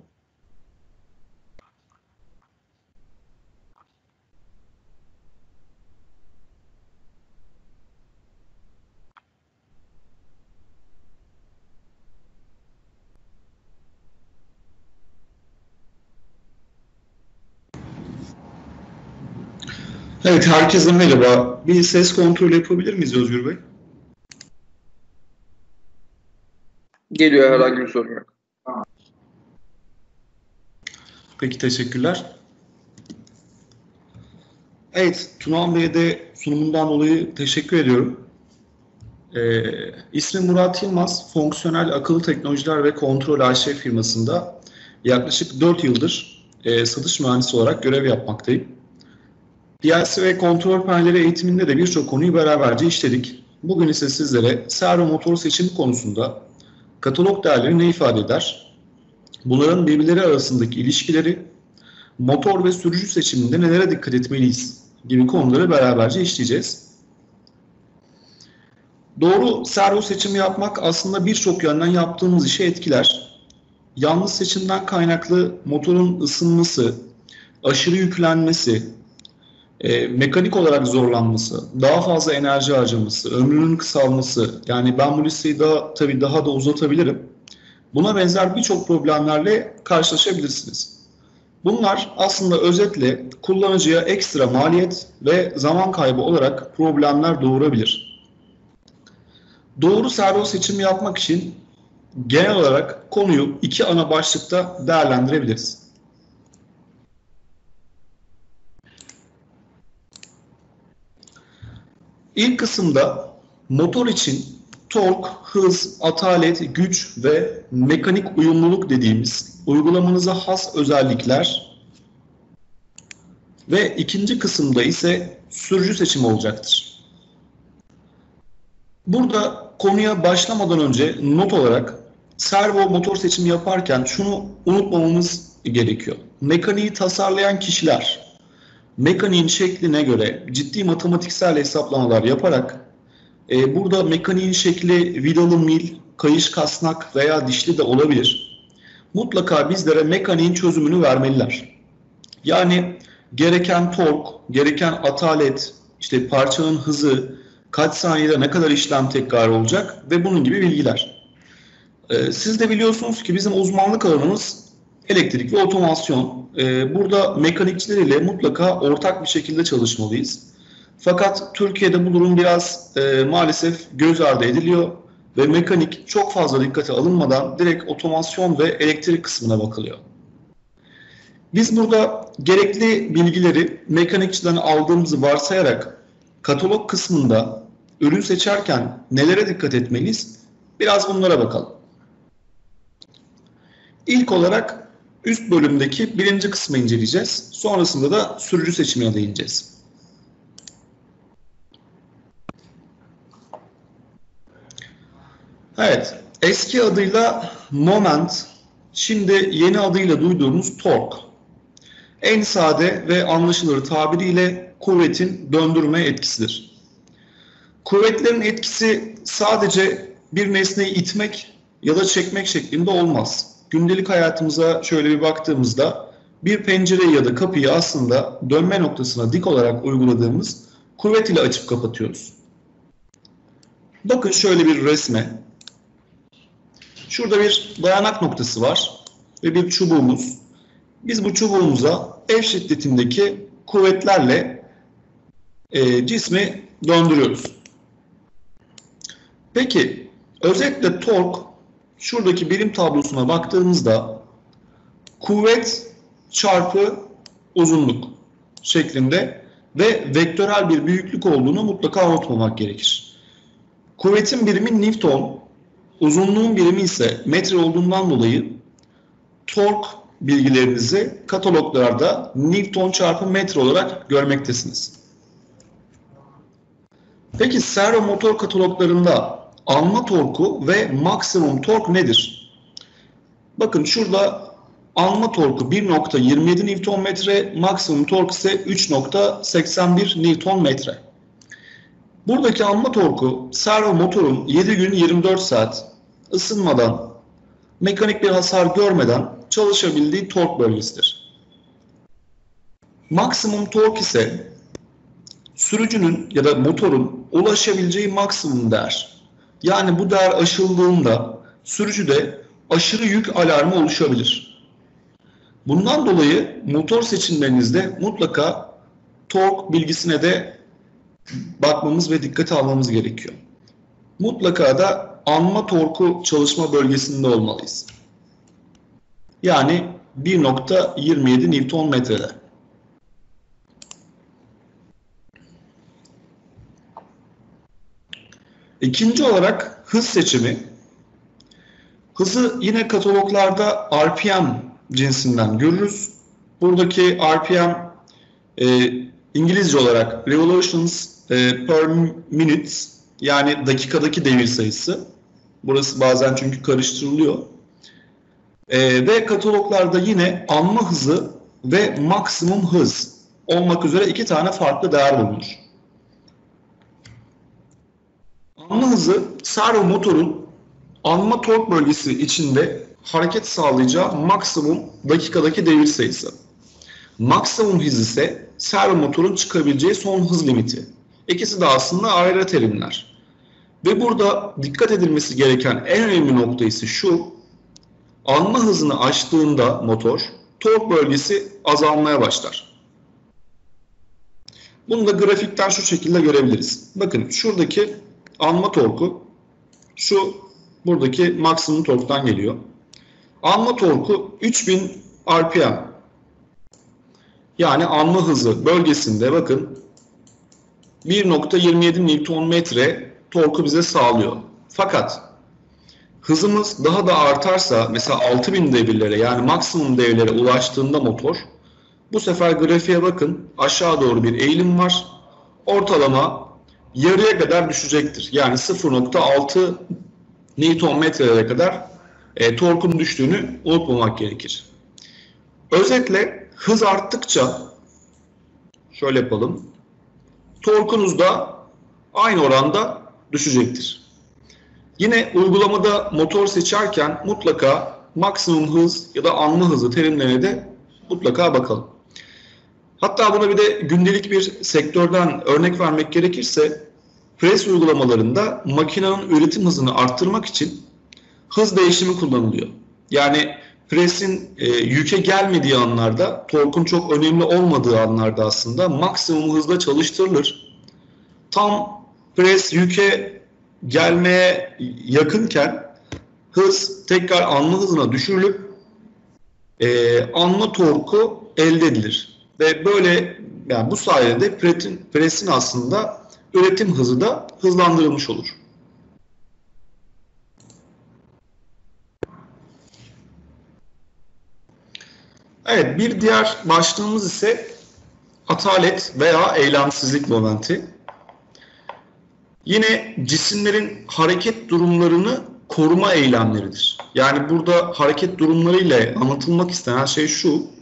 Evet, herkese merhaba. Bir ses kontrolü yapabilir miyiz Özgür Bey? Geliyor herhangi bir sorun yok. Peki, teşekkürler. Evet, Tunan Bey'e de sunumundan dolayı teşekkür ediyorum. Ee, ismim Murat Yılmaz, Fonksiyonel Akıllı Teknolojiler ve Kontrol AŞ firmasında yaklaşık 4 yıldır e, satış mühendisi olarak görev yapmaktayım. PLC ve kontrol panelleri eğitiminde de birçok konuyu beraberce işledik. Bugün ise sizlere servo motor seçimi konusunda katalog değerleri ne ifade eder? Bunların birbirleri arasındaki ilişkileri, motor ve sürücü seçiminde nelere dikkat etmeliyiz gibi konuları beraberce işleyeceğiz. Doğru servo seçimi yapmak aslında birçok yönden yaptığımız işi etkiler. Yanlış seçimden kaynaklı motorun ısınması, aşırı yüklenmesi, e, mekanik olarak zorlanması, daha fazla enerji harcaması, ömrünün kısalması, yani ben bu listeyi daha tabii daha da uzatabilirim. Buna benzer birçok problemlerle karşılaşabilirsiniz. Bunlar aslında özetle kullanıcıya ekstra maliyet ve zaman kaybı olarak problemler doğurabilir. Doğru servo seçimi yapmak için genel olarak konuyu iki ana başlıkta değerlendirebiliriz. İlk kısımda motor için tork, hız, atalet, güç ve mekanik uyumluluk dediğimiz uygulamanıza has özellikler ve ikinci kısımda ise sürücü seçimi olacaktır. Burada konuya başlamadan önce not olarak servo motor seçimi yaparken şunu unutmamamız gerekiyor. Mekaniği tasarlayan kişiler mekaniğin şekline göre ciddi matematiksel hesaplamalar yaparak e, burada mekaniğin şekli vidalı mil, kayış kasnak veya dişli de olabilir. Mutlaka bizlere mekaniğin çözümünü vermeliler. Yani gereken tork, gereken atalet, işte parçanın hızı, kaç saniyede ne kadar işlem tekrar olacak ve bunun gibi bilgiler. Ee, siz de biliyorsunuz ki bizim uzmanlık alanımız elektrik ve otomasyon. Ee, burada mekanikçiler ile mutlaka ortak bir şekilde çalışmalıyız. Fakat Türkiye'de bu durum biraz e, maalesef göz ardı ediliyor ve mekanik çok fazla dikkate alınmadan direkt otomasyon ve elektrik kısmına bakılıyor. Biz burada gerekli bilgileri mekanikçiden aldığımızı varsayarak katalog kısmında ürün seçerken nelere dikkat etmeliyiz? Biraz bunlara bakalım. İlk olarak üst bölümdeki birinci kısmı inceleyeceğiz. Sonrasında da sürücü seçimine değineceğiz. Evet, eski adıyla moment, şimdi yeni adıyla duyduğumuz torque. En sade ve anlaşılır tabiriyle kuvvetin döndürme etkisidir. Kuvvetlerin etkisi sadece bir nesneyi itmek ya da çekmek şeklinde olmaz. Gündelik hayatımıza şöyle bir baktığımızda bir pencereyi ya da kapıyı aslında dönme noktasına dik olarak uyguladığımız kuvvet ile açıp kapatıyoruz. Bakın şöyle bir resme. Şurada bir dayanak noktası var ve bir çubuğumuz. Biz bu çubuğumuza F şiddetindeki kuvvetlerle e, cismi döndürüyoruz. Peki özetle tork şuradaki birim tablosuna baktığımızda kuvvet çarpı uzunluk şeklinde ve vektörel bir büyüklük olduğunu mutlaka unutmamak gerekir. Kuvvetin birimi Newton, uzunluğun birimi ise metre olduğundan dolayı tork bilgilerinizi kataloglarda Newton çarpı metre olarak görmektesiniz. Peki servo motor kataloglarında alma torku ve maksimum tork nedir? Bakın şurada alma torku 1.27 Nm, maksimum tork ise 3.81 Nm. Buradaki alma torku servo motorun 7 gün 24 saat ısınmadan, mekanik bir hasar görmeden çalışabildiği tork bölgesidir. Maksimum tork ise sürücünün ya da motorun ulaşabileceği maksimum değer. Yani bu değer aşıldığında sürücüde aşırı yük alarmı oluşabilir. Bundan dolayı motor seçimlerinizde mutlaka tork bilgisine de bakmamız ve dikkate almamız gerekiyor. Mutlaka da anma torku çalışma bölgesinde olmalıyız. Yani 1.27 Newton metrede. İkinci olarak hız seçimi. Hızı yine kataloglarda RPM cinsinden görürüz. Buradaki RPM e, İngilizce olarak Revolutions e, per Minute yani dakikadaki devir sayısı. Burası bazen çünkü karıştırılıyor. E, ve kataloglarda yine anma hızı ve maksimum hız olmak üzere iki tane farklı değer bulunur. Anma hızı servo motorun anma tork bölgesi içinde hareket sağlayacağı maksimum dakikadaki devir sayısı. Maksimum hız ise servo motorun çıkabileceği son hız limiti. İkisi de aslında ayrı terimler. Ve burada dikkat edilmesi gereken en önemli nokta ise şu. Anma hızını aştığında motor tork bölgesi azalmaya başlar. Bunu da grafikten şu şekilde görebiliriz. Bakın şuradaki anma torku şu buradaki maksimum torktan geliyor. Anma torku 3000 RPM. Yani anma hızı bölgesinde bakın 1.27 Nm torku bize sağlıyor. Fakat hızımız daha da artarsa mesela 6000 devirlere yani maksimum devirlere ulaştığında motor bu sefer grafiğe bakın aşağı doğru bir eğilim var. Ortalama yarıya kadar düşecektir. Yani 0.6 Nm'lere kadar e, torkun düştüğünü unutmamak gerekir. Özetle hız arttıkça şöyle yapalım. Torkunuz da aynı oranda düşecektir. Yine uygulamada motor seçerken mutlaka maksimum hız ya da anma hızı terimlerine de mutlaka bakalım. Hatta buna bir de gündelik bir sektörden örnek vermek gerekirse pres uygulamalarında makinenin üretim hızını arttırmak için hız değişimi kullanılıyor. Yani presin e, yüke gelmediği anlarda, torkun çok önemli olmadığı anlarda aslında maksimum hızla çalıştırılır. Tam pres yüke gelmeye yakınken hız tekrar anma hızına düşürülüp e, anma torku elde edilir. Ve böyle yani bu sayede presin, presin aslında üretim hızı da hızlandırılmış olur. Evet, bir diğer başlığımız ise atalet veya eylemsizlik momenti. Yine cisimlerin hareket durumlarını koruma eylemleridir. Yani burada hareket durumları ile anlatılmak istenen şey şu.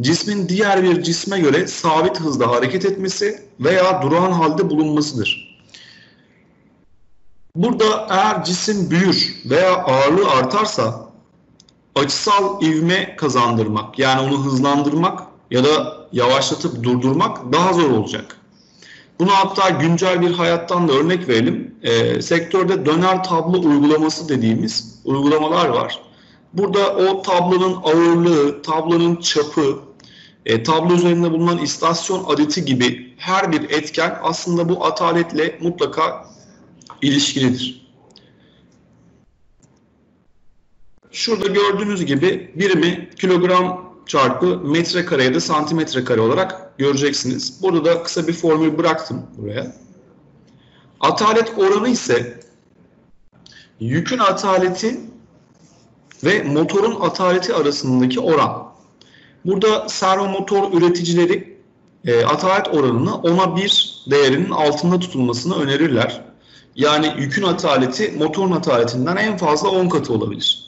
Cismin diğer bir cisme göre sabit hızda hareket etmesi veya durağan halde bulunmasıdır. Burada eğer cisim büyür veya ağırlığı artarsa açısal ivme kazandırmak yani onu hızlandırmak ya da yavaşlatıp durdurmak daha zor olacak. Bunu hatta güncel bir hayattan da örnek verelim. E, sektörde döner tablo uygulaması dediğimiz uygulamalar var. Burada o tablonun ağırlığı, tablonun çapı, e, tablo üzerinde bulunan istasyon adeti gibi her bir etken aslında bu ataletle mutlaka ilişkilidir. Şurada gördüğünüz gibi birimi kilogram çarpı metrekare ya da santimetre kare olarak göreceksiniz. Burada da kısa bir formül bıraktım buraya. Atalet oranı ise yükün ataleti ve motorun ataleti arasındaki oran. Burada servo motor üreticileri e, atalet oranını 10'a 1 değerinin altında tutulmasını önerirler. Yani yükün ataleti motorun ataletinden en fazla 10 katı olabilir.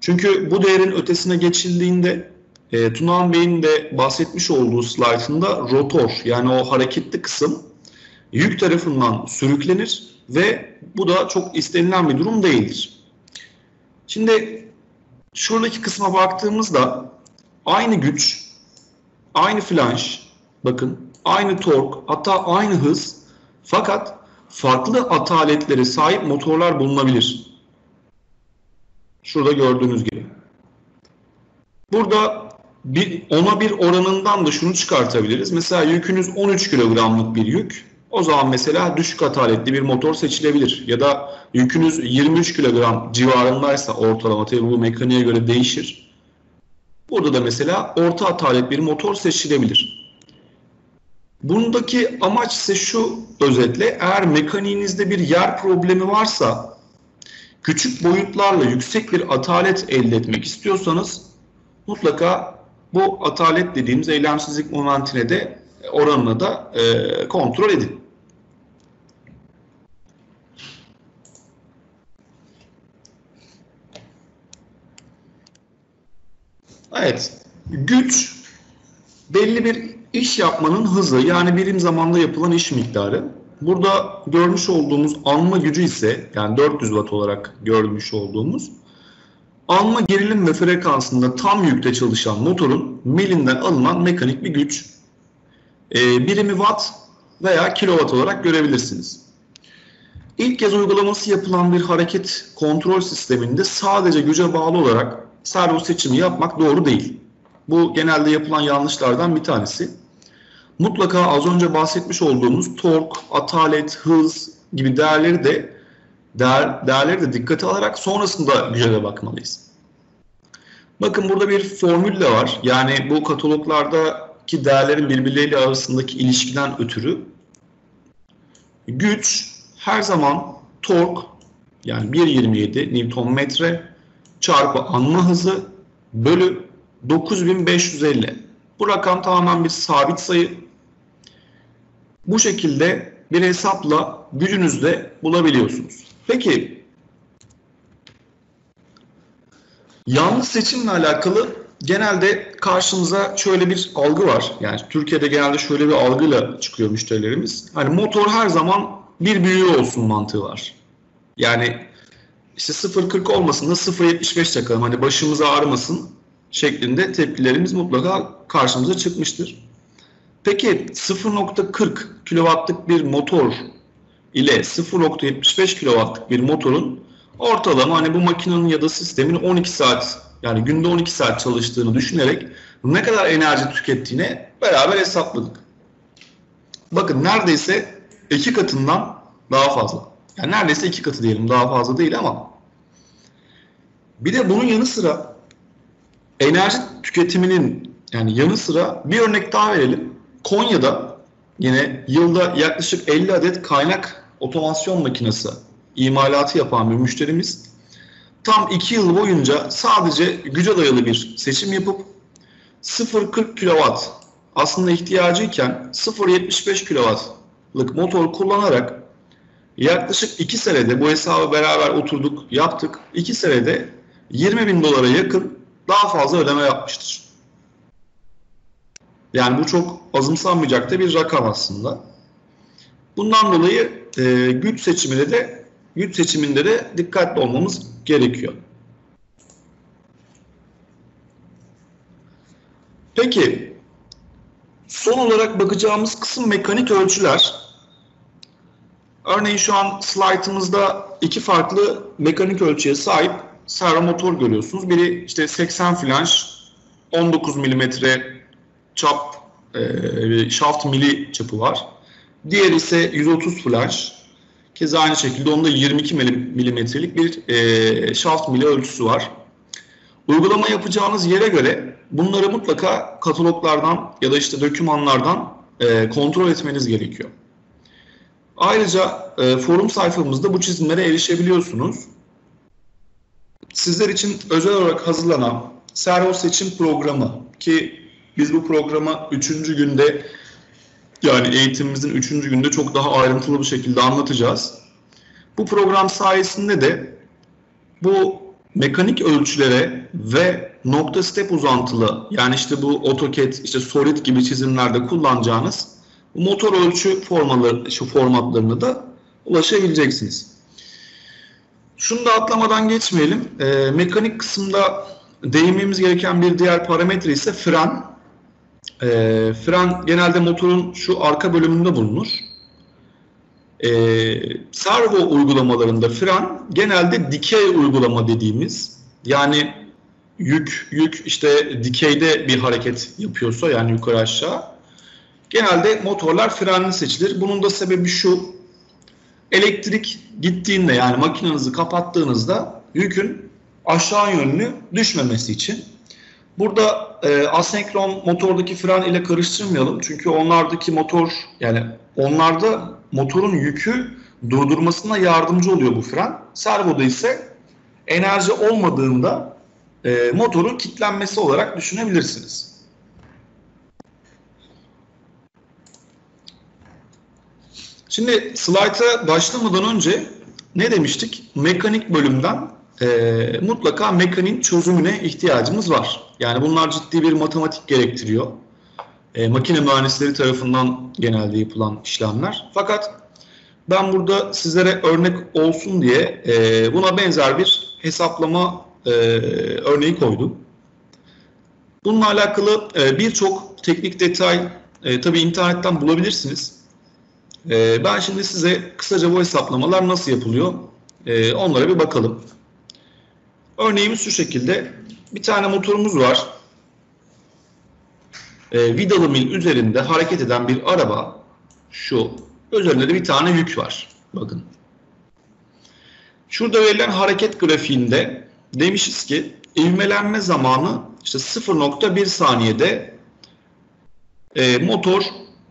Çünkü bu değerin ötesine geçildiğinde e, Tunan Bey'in de bahsetmiş olduğu slaytında rotor yani o hareketli kısım yük tarafından sürüklenir ve bu da çok istenilen bir durum değildir. Şimdi şuradaki kısma baktığımızda aynı güç, aynı flanş, bakın aynı tork, hatta aynı hız fakat farklı ataletlere sahip motorlar bulunabilir. Şurada gördüğünüz gibi. Burada bir, ona bir oranından da şunu çıkartabiliriz. Mesela yükünüz 13 kilogramlık bir yük. O zaman mesela düşük ataletli bir motor seçilebilir. Ya da yükünüz 23 kilogram civarındaysa ortalama tabi bu mekaniğe göre değişir. Burada da mesela orta atalet bir motor seçilebilir. Bundaki amaç ise şu özetle eğer mekaniğinizde bir yer problemi varsa küçük boyutlarla yüksek bir atalet elde etmek istiyorsanız mutlaka bu atalet dediğimiz eylemsizlik momentine de oranını da e, kontrol edin. Evet, güç belli bir iş yapmanın hızı yani birim zamanda yapılan iş miktarı. Burada görmüş olduğumuz anma gücü ise yani 400 watt olarak görmüş olduğumuz alma gerilim ve frekansında tam yükte çalışan motorun milinden alınan mekanik bir güç. E, birimi watt veya kilowatt olarak görebilirsiniz. İlk kez uygulaması yapılan bir hareket kontrol sisteminde sadece güce bağlı olarak servo seçimi yapmak doğru değil. Bu genelde yapılan yanlışlardan bir tanesi. Mutlaka az önce bahsetmiş olduğumuz tork, atalet, hız gibi değerleri de değer, değerleri de dikkate alarak sonrasında güce bakmalıyız. Bakın burada bir formül de var. Yani bu kataloglardaki değerlerin birbirleriyle arasındaki ilişkiden ötürü güç her zaman tork yani 1.27 Nm çarpı anma hızı bölü 9550. Bu rakam tamamen bir sabit sayı. Bu şekilde bir hesapla gücünüzde bulabiliyorsunuz. Peki yanlış seçimle alakalı genelde karşımıza şöyle bir algı var. Yani Türkiye'de genelde şöyle bir algıyla çıkıyor müşterilerimiz. Hani motor her zaman bir büyüğü olsun mantığı var. Yani işte 0.40 olmasın da 0.75 takalım hani başımız ağrımasın şeklinde tepkilerimiz mutlaka karşımıza çıkmıştır. Peki 0.40 kW'lık bir motor ile 0.75 kW'lık bir motorun ortalama hani bu makinenin ya da sistemin 12 saat yani günde 12 saat çalıştığını düşünerek ne kadar enerji tükettiğine beraber hesapladık. Bakın neredeyse iki katından daha fazla. Yani neredeyse iki katı diyelim daha fazla değil ama bir de bunun yanı sıra enerji tüketiminin yani yanı sıra bir örnek daha verelim. Konya'da yine yılda yaklaşık 50 adet kaynak otomasyon makinesi imalatı yapan bir müşterimiz tam 2 yıl boyunca sadece güce dayalı bir seçim yapıp 0.40 kW aslında ihtiyacıyken 0.75 kW'lık motor kullanarak yaklaşık 2 senede bu hesabı beraber oturduk yaptık. 2 senede 20 bin dolara yakın daha fazla ödeme yapmıştır. Yani bu çok azımsanmayacak da bir rakam aslında. Bundan dolayı e, güç seçiminde de güç seçiminde de dikkatli olmamız gerekiyor. Peki son olarak bakacağımız kısım mekanik ölçüler. Örneğin şu an slaytımızda iki farklı mekanik ölçüye sahip servo motor görüyorsunuz. Biri işte 80 flanş 19 milimetre çap e, şaft mili çapı var. Diğeri ise 130 flanş. Keza aynı şekilde onda 22 milimetrelik bir e, şaft mili ölçüsü var. Uygulama yapacağınız yere göre bunları mutlaka kataloglardan ya da işte dokümanlardan e, kontrol etmeniz gerekiyor. Ayrıca e, forum sayfamızda bu çizimlere erişebiliyorsunuz. Sizler için özel olarak hazırlanan servo seçim programı ki biz bu programı 3. günde yani eğitimimizin 3. günde çok daha ayrıntılı bir şekilde anlatacağız. Bu program sayesinde de bu mekanik ölçülere ve nokta step uzantılı yani işte bu AutoCAD, işte Solid gibi çizimlerde kullanacağınız motor ölçü formaları, şu formatlarını da ulaşabileceksiniz. Şunu da atlamadan geçmeyelim. E, mekanik kısımda değinmemiz gereken bir diğer parametre ise fren. E, fren genelde motorun şu arka bölümünde bulunur. E, servo uygulamalarında fren genelde dikey uygulama dediğimiz yani yük yük işte dikeyde bir hareket yapıyorsa yani yukarı aşağı genelde motorlar frenli seçilir. Bunun da sebebi şu elektrik gittiğinde yani makinenizi kapattığınızda yükün aşağı yönlü düşmemesi için. Burada e, asenkron motordaki fren ile karıştırmayalım. Çünkü onlardaki motor yani onlarda motorun yükü durdurmasına yardımcı oluyor bu fren. Servoda ise enerji olmadığında e, motorun kilitlenmesi olarak düşünebilirsiniz. Şimdi slayta başlamadan önce ne demiştik? Mekanik bölümden e, mutlaka mekanik çözümüne ihtiyacımız var. Yani bunlar ciddi bir matematik gerektiriyor. E, makine mühendisleri tarafından genelde yapılan işlemler. Fakat ben burada sizlere örnek olsun diye e, buna benzer bir hesaplama e, örneği koydum. Bununla alakalı e, birçok teknik detay e, tabii internetten bulabilirsiniz. E, ben şimdi size kısaca bu hesaplamalar nasıl yapılıyor e, onlara bir bakalım. Örneğimiz şu şekilde. Bir tane motorumuz var. E, vidalı mil üzerinde hareket eden bir araba. Şu. Üzerinde de bir tane yük var. Bakın. Şurada verilen hareket grafiğinde demişiz ki ivmelenme zamanı işte 0.1 saniyede e, motor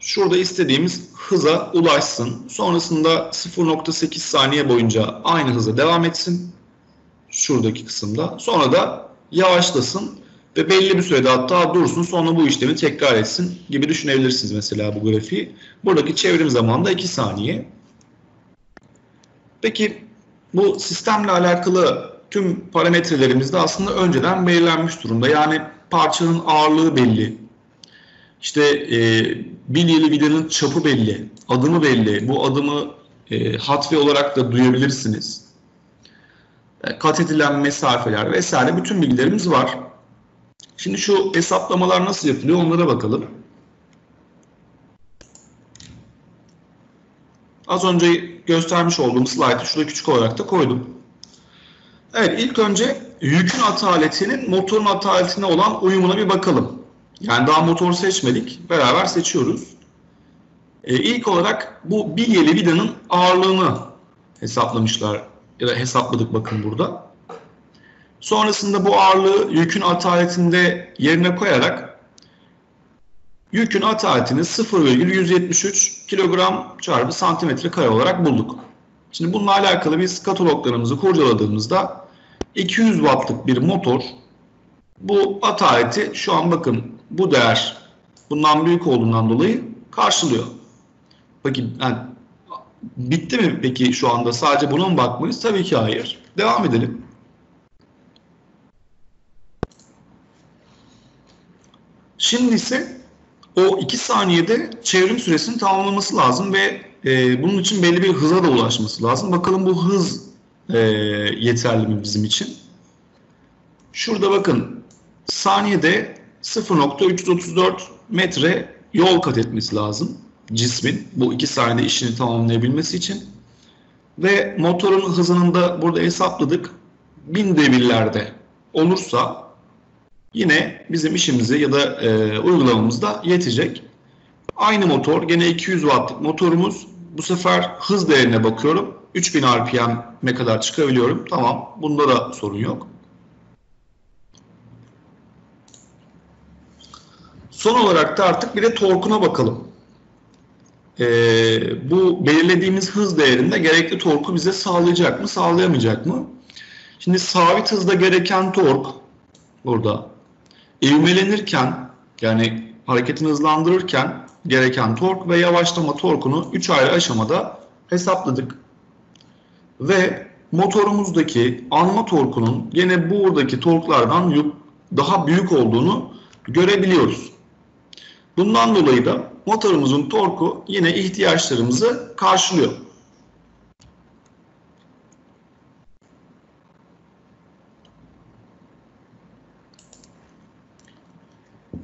şurada istediğimiz hıza ulaşsın. Sonrasında 0.8 saniye boyunca aynı hıza devam etsin. Şuradaki kısımda. Sonra da yavaşlasın ve belli bir sürede hatta dursun sonra bu işlemi tekrar etsin gibi düşünebilirsiniz mesela bu grafiği. Buradaki çevrim zamanı da 2 saniye. Peki bu sistemle alakalı tüm parametrelerimiz de aslında önceden belirlenmiş durumda. Yani parçanın ağırlığı belli. İşte e, bilyeli vidanın çapı belli, adımı belli. Bu adımı e, hatve olarak da duyabilirsiniz. E, kat edilen mesafeler vesaire bütün bilgilerimiz var. Şimdi şu hesaplamalar nasıl yapılıyor onlara bakalım. Az önce göstermiş olduğum slaytı şurada küçük olarak da koydum. Evet ilk önce yükün ataletinin motorun ataletine olan uyumuna bir bakalım. Yani daha motor seçmedik. Beraber seçiyoruz. Ee, ilk olarak bu bilyeli vidanın ağırlığını hesaplamışlar. Ya da hesapladık bakın burada. Sonrasında bu ağırlığı yükün ataletinde yerine koyarak yükün ataletini 0,173 kilogram çarpı santimetre kare olarak bulduk. Şimdi bununla alakalı biz kataloglarımızı kurcaladığımızda 200 wattlık bir motor bu ataleti şu an bakın bu değer bundan büyük olduğundan dolayı karşılıyor. Peki yani, bitti mi peki şu anda sadece buna mı bakmayız? Tabii ki hayır. Devam edelim. Şimdi ise o 2 saniyede çevrim süresini tamamlaması lazım ve e, bunun için belli bir hıza da ulaşması lazım. Bakalım bu hız e, yeterli mi bizim için? Şurada bakın saniyede 0.334 metre yol kat etmesi lazım cismin bu 2 saniyede işini tamamlayabilmesi için. Ve motorun hızının da burada hesapladık. 1000 devirlerde olursa yine bizim işimize ya da e, uygulamamızda yetecek. Aynı motor gene 200 wattlık motorumuz. Bu sefer hız değerine bakıyorum. 3000 RPM'e kadar çıkabiliyorum. Tamam. Bunda da sorun yok. Son olarak da artık bir de torkuna bakalım. Ee, bu belirlediğimiz hız değerinde gerekli torku bize sağlayacak mı, sağlayamayacak mı? Şimdi sabit hızda gereken tork burada ivmelenirken yani hareketini hızlandırırken gereken tork ve yavaşlama torkunu 3 ayrı aşamada hesapladık. Ve motorumuzdaki anma torkunun yine buradaki torklardan daha büyük olduğunu görebiliyoruz. Bundan dolayı da motorumuzun torku yine ihtiyaçlarımızı karşılıyor.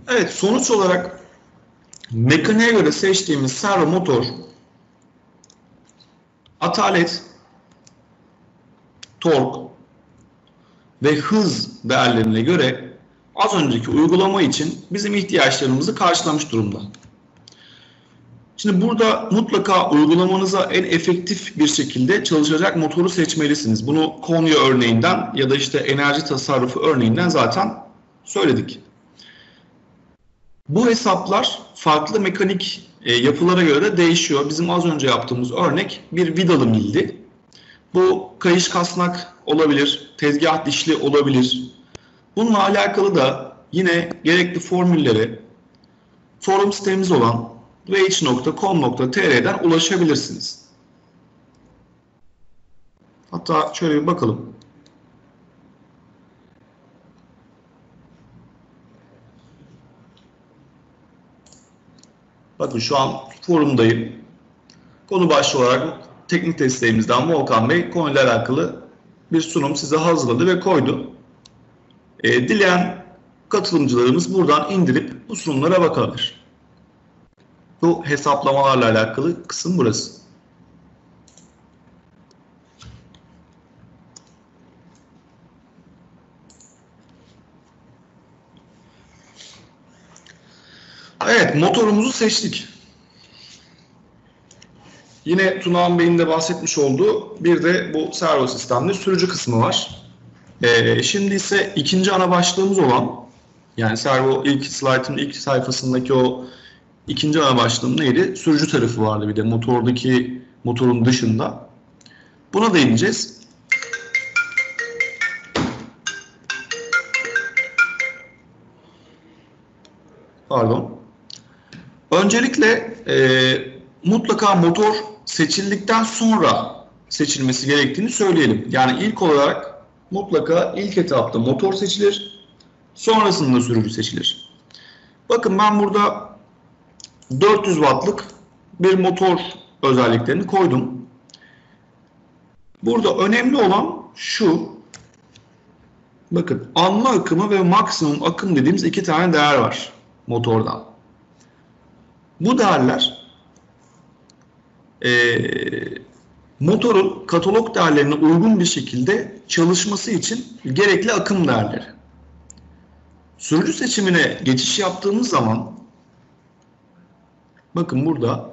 Evet sonuç olarak mekaniğe göre seçtiğimiz servo motor atalet, tork ve hız değerlerine göre az önceki uygulama için bizim ihtiyaçlarımızı karşılamış durumda. Şimdi burada mutlaka uygulamanıza en efektif bir şekilde çalışacak motoru seçmelisiniz. Bunu Konya örneğinden ya da işte enerji tasarrufu örneğinden zaten söyledik. Bu hesaplar farklı mekanik e, yapılara göre de değişiyor. Bizim az önce yaptığımız örnek bir vidalı mildi. Bu kayış kasnak olabilir, tezgah dişli olabilir. Bununla alakalı da yine gerekli formülleri forum sitemiz olan vh.com.tr'den ulaşabilirsiniz. Hatta şöyle bir bakalım. Bakın şu an forumdayım. Konu başlığı olarak teknik desteğimizden Volkan Bey konuyla alakalı bir sunum size hazırladı ve koydu. E, dileyen katılımcılarımız buradan indirip bu sunumlara bakabilir. Bu hesaplamalarla alakalı kısım burası. Evet, motorumuzu seçtik. Yine Tunağan Bey'in de bahsetmiş olduğu bir de bu servo sistemli sürücü kısmı var. Ee, şimdi ise ikinci ana başlığımız olan yani servo ilk slaytın ilk sayfasındaki o ikinci ana başlığım neydi? Sürücü tarafı vardı bir de motordaki motorun dışında. Buna değineceğiz. Pardon. Öncelikle e, mutlaka motor seçildikten sonra seçilmesi gerektiğini söyleyelim. Yani ilk olarak mutlaka ilk etapta motor seçilir. Sonrasında sürücü seçilir. Bakın ben burada 400 wattlık bir motor özelliklerini koydum. Burada önemli olan şu. Bakın anma akımı ve maksimum akım dediğimiz iki tane değer var motorda. Bu değerler e, motorun katalog değerlerine uygun bir şekilde çalışması için gerekli akım değerleri. Sürücü seçimine geçiş yaptığımız zaman bakın burada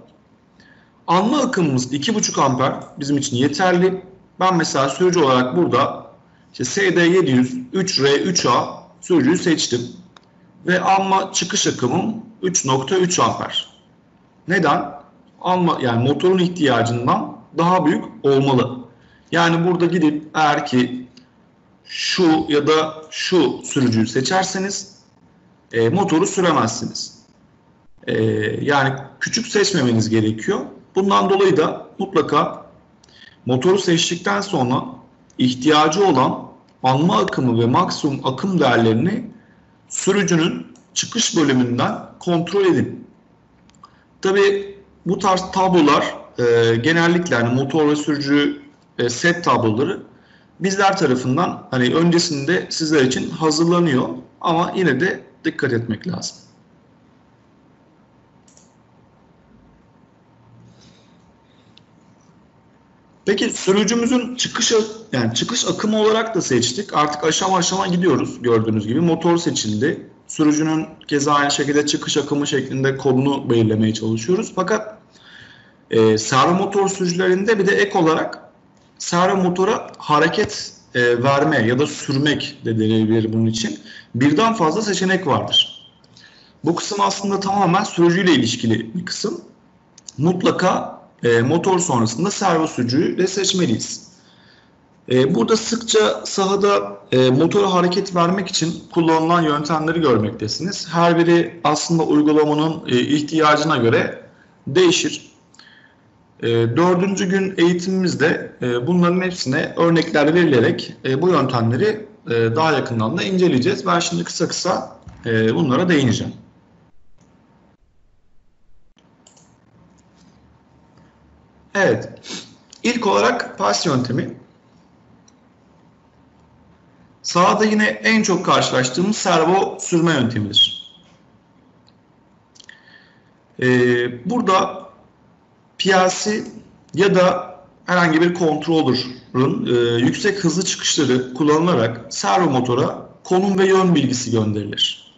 anma akımımız 2,5 amper bizim için yeterli. Ben mesela sürücü olarak burada işte SD700 3R3A sürücüyü seçtim. Ve anma çıkış akımım 3.3 amper. Neden? Alma, yani motorun ihtiyacından daha büyük olmalı. Yani burada gidip eğer ki şu ya da şu sürücüyü seçerseniz e, motoru süremezsiniz. E, yani küçük seçmemeniz gerekiyor. Bundan dolayı da mutlaka motoru seçtikten sonra ihtiyacı olan anma akımı ve maksimum akım değerlerini sürücünün çıkış bölümünden kontrol edin. Tabi bu tarz tablolar e, genellikle hani motor ve sürücü e, set tabloları bizler tarafından hani öncesinde sizler için hazırlanıyor ama yine de dikkat etmek lazım. Peki sürücümüzün çıkış yani çıkış akımı olarak da seçtik. Artık aşama aşama gidiyoruz gördüğünüz gibi. Motor seçildi. Sürücünün keza aynı şekilde çıkış akımı şeklinde kodunu belirlemeye çalışıyoruz. Fakat e, servo motor sürücülerinde bir de ek olarak servo motora hareket e, verme ya da sürmek de denilebilir bunun için. Birden fazla seçenek vardır. Bu kısım aslında tamamen sürücüyle ilişkili bir kısım. Mutlaka e, motor sonrasında servo sürücüyü de seçmeliyiz. E, burada sıkça sahada e, motora hareket vermek için kullanılan yöntemleri görmektesiniz. Her biri aslında uygulamanın e, ihtiyacına göre değişir. E, dördüncü gün eğitimimizde e, bunların hepsine örnekler verilerek e, bu yöntemleri e, daha yakından da inceleyeceğiz. Ben şimdi kısa kısa e, bunlara değineceğim. Evet. İlk olarak pas yöntemi. Sağda yine en çok karşılaştığımız servo sürme yöntemidir. Ee, burada PLC ya da herhangi bir controller'ın e, yüksek hızlı çıkışları kullanılarak servo motora konum ve yön bilgisi gönderilir.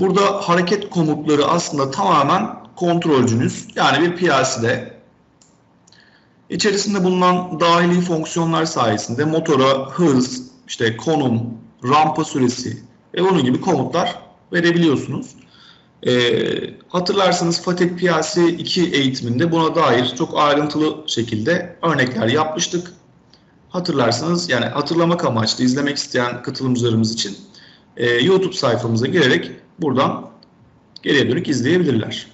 Burada hareket komutları aslında tamamen kontrolcünüz yani bir PLC'de İçerisinde bulunan dahili fonksiyonlar sayesinde motora hız, işte konum, rampa süresi ve bunun gibi komutlar verebiliyorsunuz. E, hatırlarsanız Fatek PLC 2 eğitiminde buna dair çok ayrıntılı şekilde örnekler yapmıştık. Hatırlarsanız yani hatırlamak amaçlı izlemek isteyen katılımcılarımız için e, YouTube sayfamıza girerek buradan geriye dönük izleyebilirler.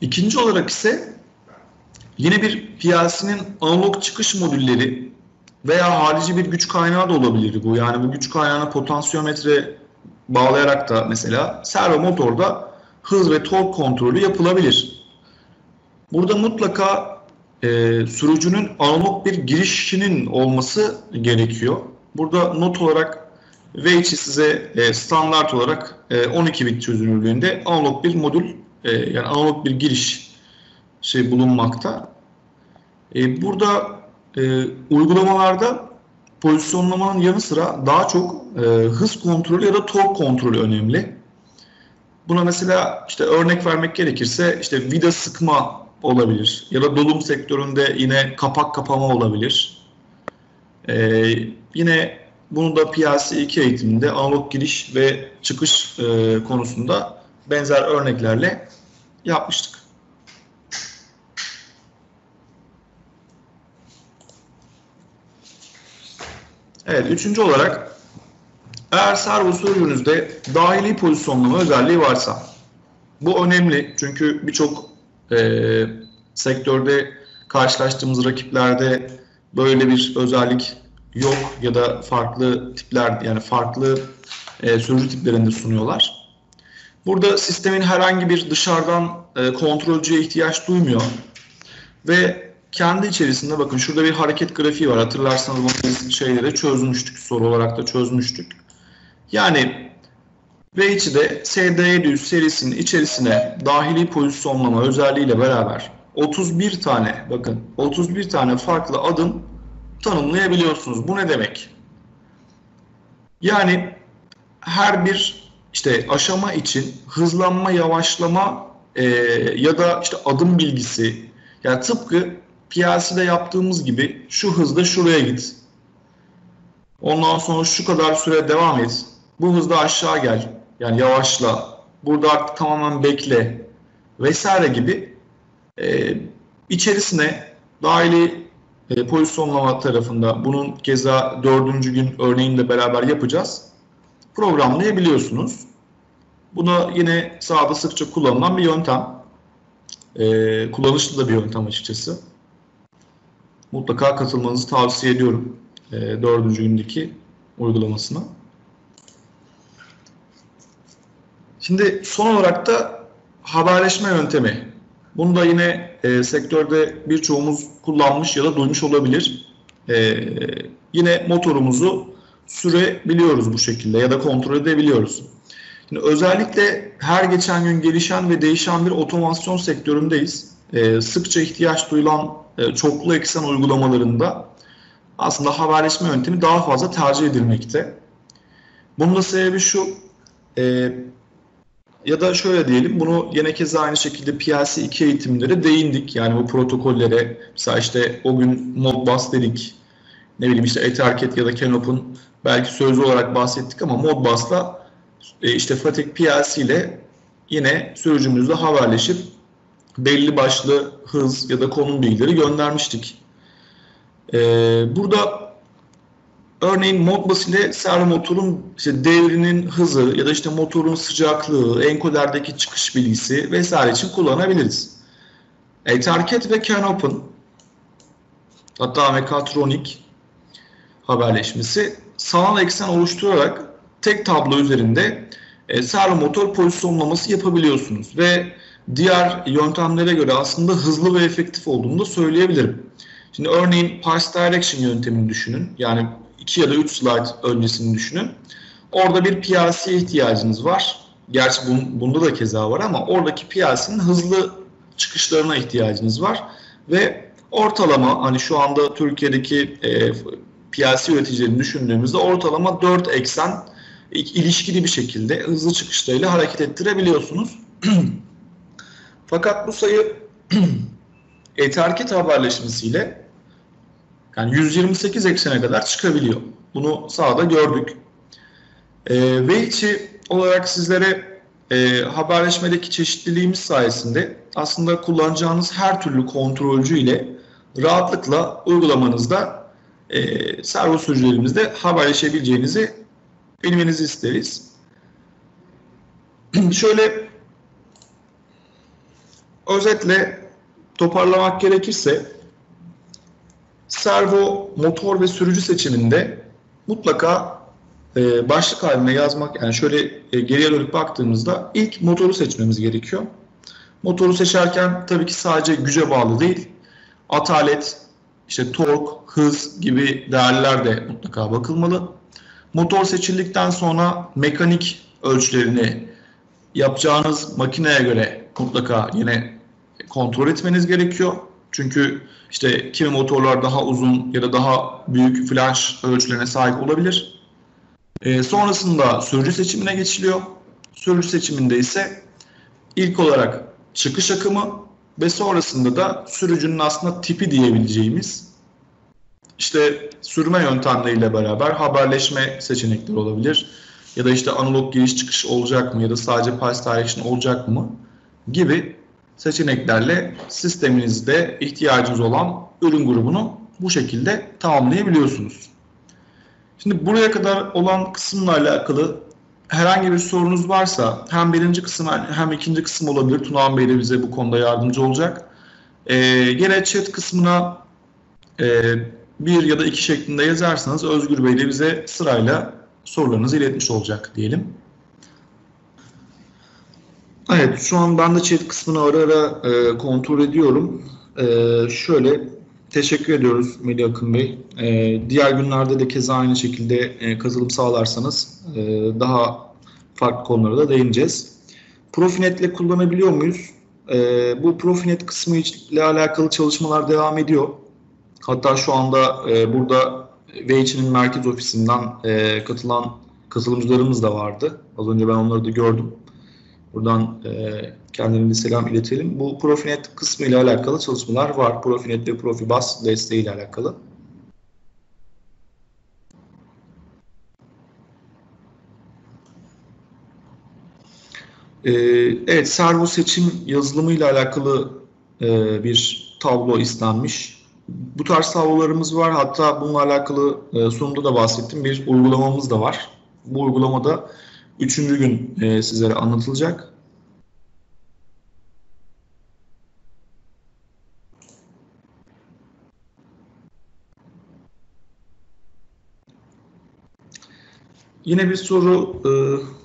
İkinci olarak ise yine bir PLC'nin analog çıkış modülleri veya harici bir güç kaynağı da olabilir bu. Yani bu güç kaynağına potansiyometre bağlayarak da mesela servo motorda hız ve tork kontrolü yapılabilir. Burada mutlaka e, sürücünün analog bir girişinin olması gerekiyor. Burada not olarak V size e, standart olarak e, 12 bit çözünürlüğünde analog bir modül e, yani analog bir giriş şey bulunmakta. E, burada e, uygulamalarda pozisyonlamanın yanı sıra daha çok e, hız kontrolü ya da tork kontrolü önemli. Buna mesela işte örnek vermek gerekirse işte vida sıkma olabilir ya da dolum sektöründe yine kapak kapama olabilir. Ee, yine Bunu da PLC 2 eğitiminde analog giriş ve çıkış e, konusunda benzer örneklerle yapmıştık. Evet, üçüncü olarak eğer servo sürücünüzde dahili pozisyonlama özelliği varsa bu önemli çünkü birçok e, sektörde karşılaştığımız rakiplerde böyle bir özellik yok ya da farklı tipler yani farklı e, sürücü tiplerinde sunuyorlar. Burada sistemin herhangi bir dışarıdan e, kontrolcüye ihtiyaç duymuyor ve kendi içerisinde bakın şurada bir hareket grafiği var. Hatırlarsanız bunu şeyleri çözmüştük. Soru olarak da çözmüştük. Yani V2'de SD700 serisinin içerisine dahili pozisyonlama özelliğiyle beraber 31 tane bakın 31 tane farklı adım tanımlayabiliyorsunuz. Bu ne demek? Yani her bir işte aşama için hızlanma, yavaşlama e, ya da işte adım bilgisi yani tıpkı PLC'de yaptığımız gibi şu hızda şuraya git. Ondan sonra şu kadar süre devam et. Bu hızda aşağı gel. Yani yavaşla. Burada artık tamamen bekle. Vesaire gibi e, içerisine dahili e, pozisyonlama tarafında bunun keza dördüncü gün örneğinde beraber yapacağız. Programlayabiliyorsunuz. Buna yine sahada sıkça kullanılan bir yöntem. E, kullanışlı da bir yöntem açıkçası. Mutlaka katılmanızı tavsiye ediyorum e, dördüncü gündeki uygulamasına. Şimdi son olarak da haberleşme yöntemi. Bunu da yine e, sektörde birçoğumuz kullanmış ya da duymuş olabilir. E, yine motorumuzu sürebiliyoruz bu şekilde ya da kontrol edebiliyoruz. Şimdi özellikle her geçen gün gelişen ve değişen bir otomasyon sektöründeyiz. E, sıkça ihtiyaç duyulan e, çoklu eksen uygulamalarında aslında haberleşme yöntemi daha fazla tercih edilmekte. Bunun da sebebi şu, e, ya da şöyle diyelim, bunu yine kez aynı şekilde PLC 2 eğitimlere değindik. Yani bu protokollere, mesela işte o gün Modbus dedik, ne bileyim işte Ethercat ya da Canop'un belki sözlü olarak bahsettik ama Modbus'la e, işte Fatek PLC ile yine sürücümüzle haberleşip belli başlı hız ya da konum bilgileri göndermiştik. Ee, burada örneğin Modbus ile servo motorun işte devrinin hızı ya da işte motorun sıcaklığı, enkoderdeki çıkış bilgisi vesaire için kullanabiliriz. Ethercat ve Canop'un hatta Mekatronik haberleşmesi sanal eksen oluşturarak tek tablo üzerinde e, servo motor pozisyonlaması yapabiliyorsunuz ve diğer yöntemlere göre aslında hızlı ve efektif olduğunu da söyleyebilirim. Şimdi örneğin Pass Direction yöntemini düşünün. Yani 2 ya da 3 slide öncesini düşünün. Orada bir PLC'ye ihtiyacınız var. Gerçi bun, bunda da keza var ama oradaki PLC'nin hızlı çıkışlarına ihtiyacınız var. Ve ortalama hani şu anda Türkiye'deki e, PLC üreticilerini düşündüğümüzde ortalama 4 eksen ilişkili bir şekilde hızlı çıkışlarıyla hareket ettirebiliyorsunuz. [clears throat] Fakat bu sayı [clears throat] Etherkit haberleşmesiyle yani 128 eksene kadar çıkabiliyor. Bunu sağda gördük. E, ve içi olarak sizlere e, haberleşmedeki çeşitliliğimiz sayesinde aslında kullanacağınız her türlü kontrolcü ile rahatlıkla uygulamanızda e, servo sürücülerimizde haberleşebileceğinizi bilmenizi isteriz. [clears throat] Şöyle özetle toparlamak gerekirse servo, motor ve sürücü seçiminde mutlaka e, başlık haline yazmak yani şöyle e, geriye dönüp baktığımızda ilk motoru seçmemiz gerekiyor. Motoru seçerken tabii ki sadece güce bağlı değil, atalet, işte tork, hız gibi değerler de mutlaka bakılmalı. Motor seçildikten sonra mekanik ölçülerini yapacağınız makineye göre mutlaka yine kontrol etmeniz gerekiyor. Çünkü işte kimi motorlar daha uzun ya da daha büyük flash ölçülerine sahip olabilir. E, sonrasında sürücü seçimine geçiliyor. Sürücü seçiminde ise ilk olarak çıkış akımı ve sonrasında da sürücünün aslında tipi diyebileceğimiz işte sürme yöntemleriyle beraber haberleşme seçenekleri olabilir. Ya da işte analog giriş çıkış olacak mı ya da sadece pulse direction olacak mı gibi seçeneklerle sisteminizde ihtiyacınız olan ürün grubunu bu şekilde tamamlayabiliyorsunuz. Şimdi buraya kadar olan kısımla alakalı herhangi bir sorunuz varsa hem birinci kısım hem ikinci kısım olabilir. Tunağan Bey de bize bu konuda yardımcı olacak. Ee, gene chat kısmına e, bir ya da iki şeklinde yazarsanız Özgür Bey de bize sırayla sorularınızı iletmiş olacak diyelim. Evet, şu an ben de chat kısmını ara ara e, kontrol ediyorum. E, şöyle, teşekkür ediyoruz Melih Akın Bey. E, diğer günlerde de keza aynı şekilde e, katılım sağlarsanız e, daha farklı konulara da değineceğiz. Profinet kullanabiliyor muyuz? E, bu Profinet kısmı ile alakalı çalışmalar devam ediyor. Hatta şu anda e, burada V2'nin merkez ofisinden e, katılan katılımcılarımız da vardı. Az önce ben onları da gördüm. Buradan e, kendilerine selam iletelim. Bu Profinet kısmı ile alakalı çalışmalar var. Profinet ve Profibus desteği ile alakalı. E, evet, servo seçim yazılımı ile alakalı e, bir tablo istenmiş. Bu tarz tablolarımız var. Hatta bununla alakalı e, sonunda da bahsettim. Bir uygulamamız da var. Bu uygulamada üçüncü gün e, sizlere anlatılacak. Yine bir soru, e,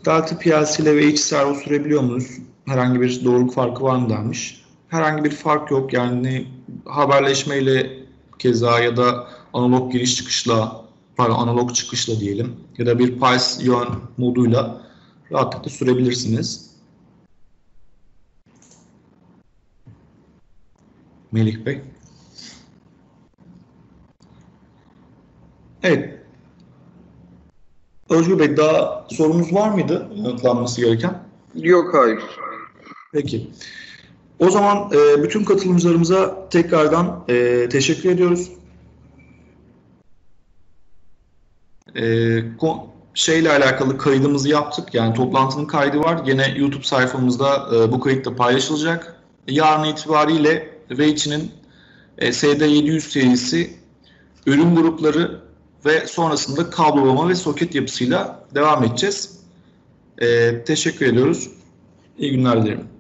Delta PLC ile VH servo sürebiliyor muyuz? Herhangi bir doğruluk farkı var mı denmiş. Herhangi bir fark yok. Yani haberleşmeyle keza ya da analog giriş çıkışla, pardon analog çıkışla diyelim ya da bir pulse yön moduyla rahatlıkla sürebilirsiniz. Melih Bey. Evet. Özgür Bey daha sorunuz var mıydı yanıtlanması gereken? Yok hayır. Peki. O zaman e, bütün katılımcılarımıza tekrardan e, teşekkür ediyoruz. E, şeyle alakalı kaydımızı yaptık. Yani toplantının kaydı var. Yine YouTube sayfamızda e, bu kayıt da paylaşılacak. Yarın itibariyle V2'nin e, SD700 serisi ürün grupları ve sonrasında kablolama ve soket yapısıyla devam edeceğiz. E, teşekkür ediyoruz. İyi günler dilerim.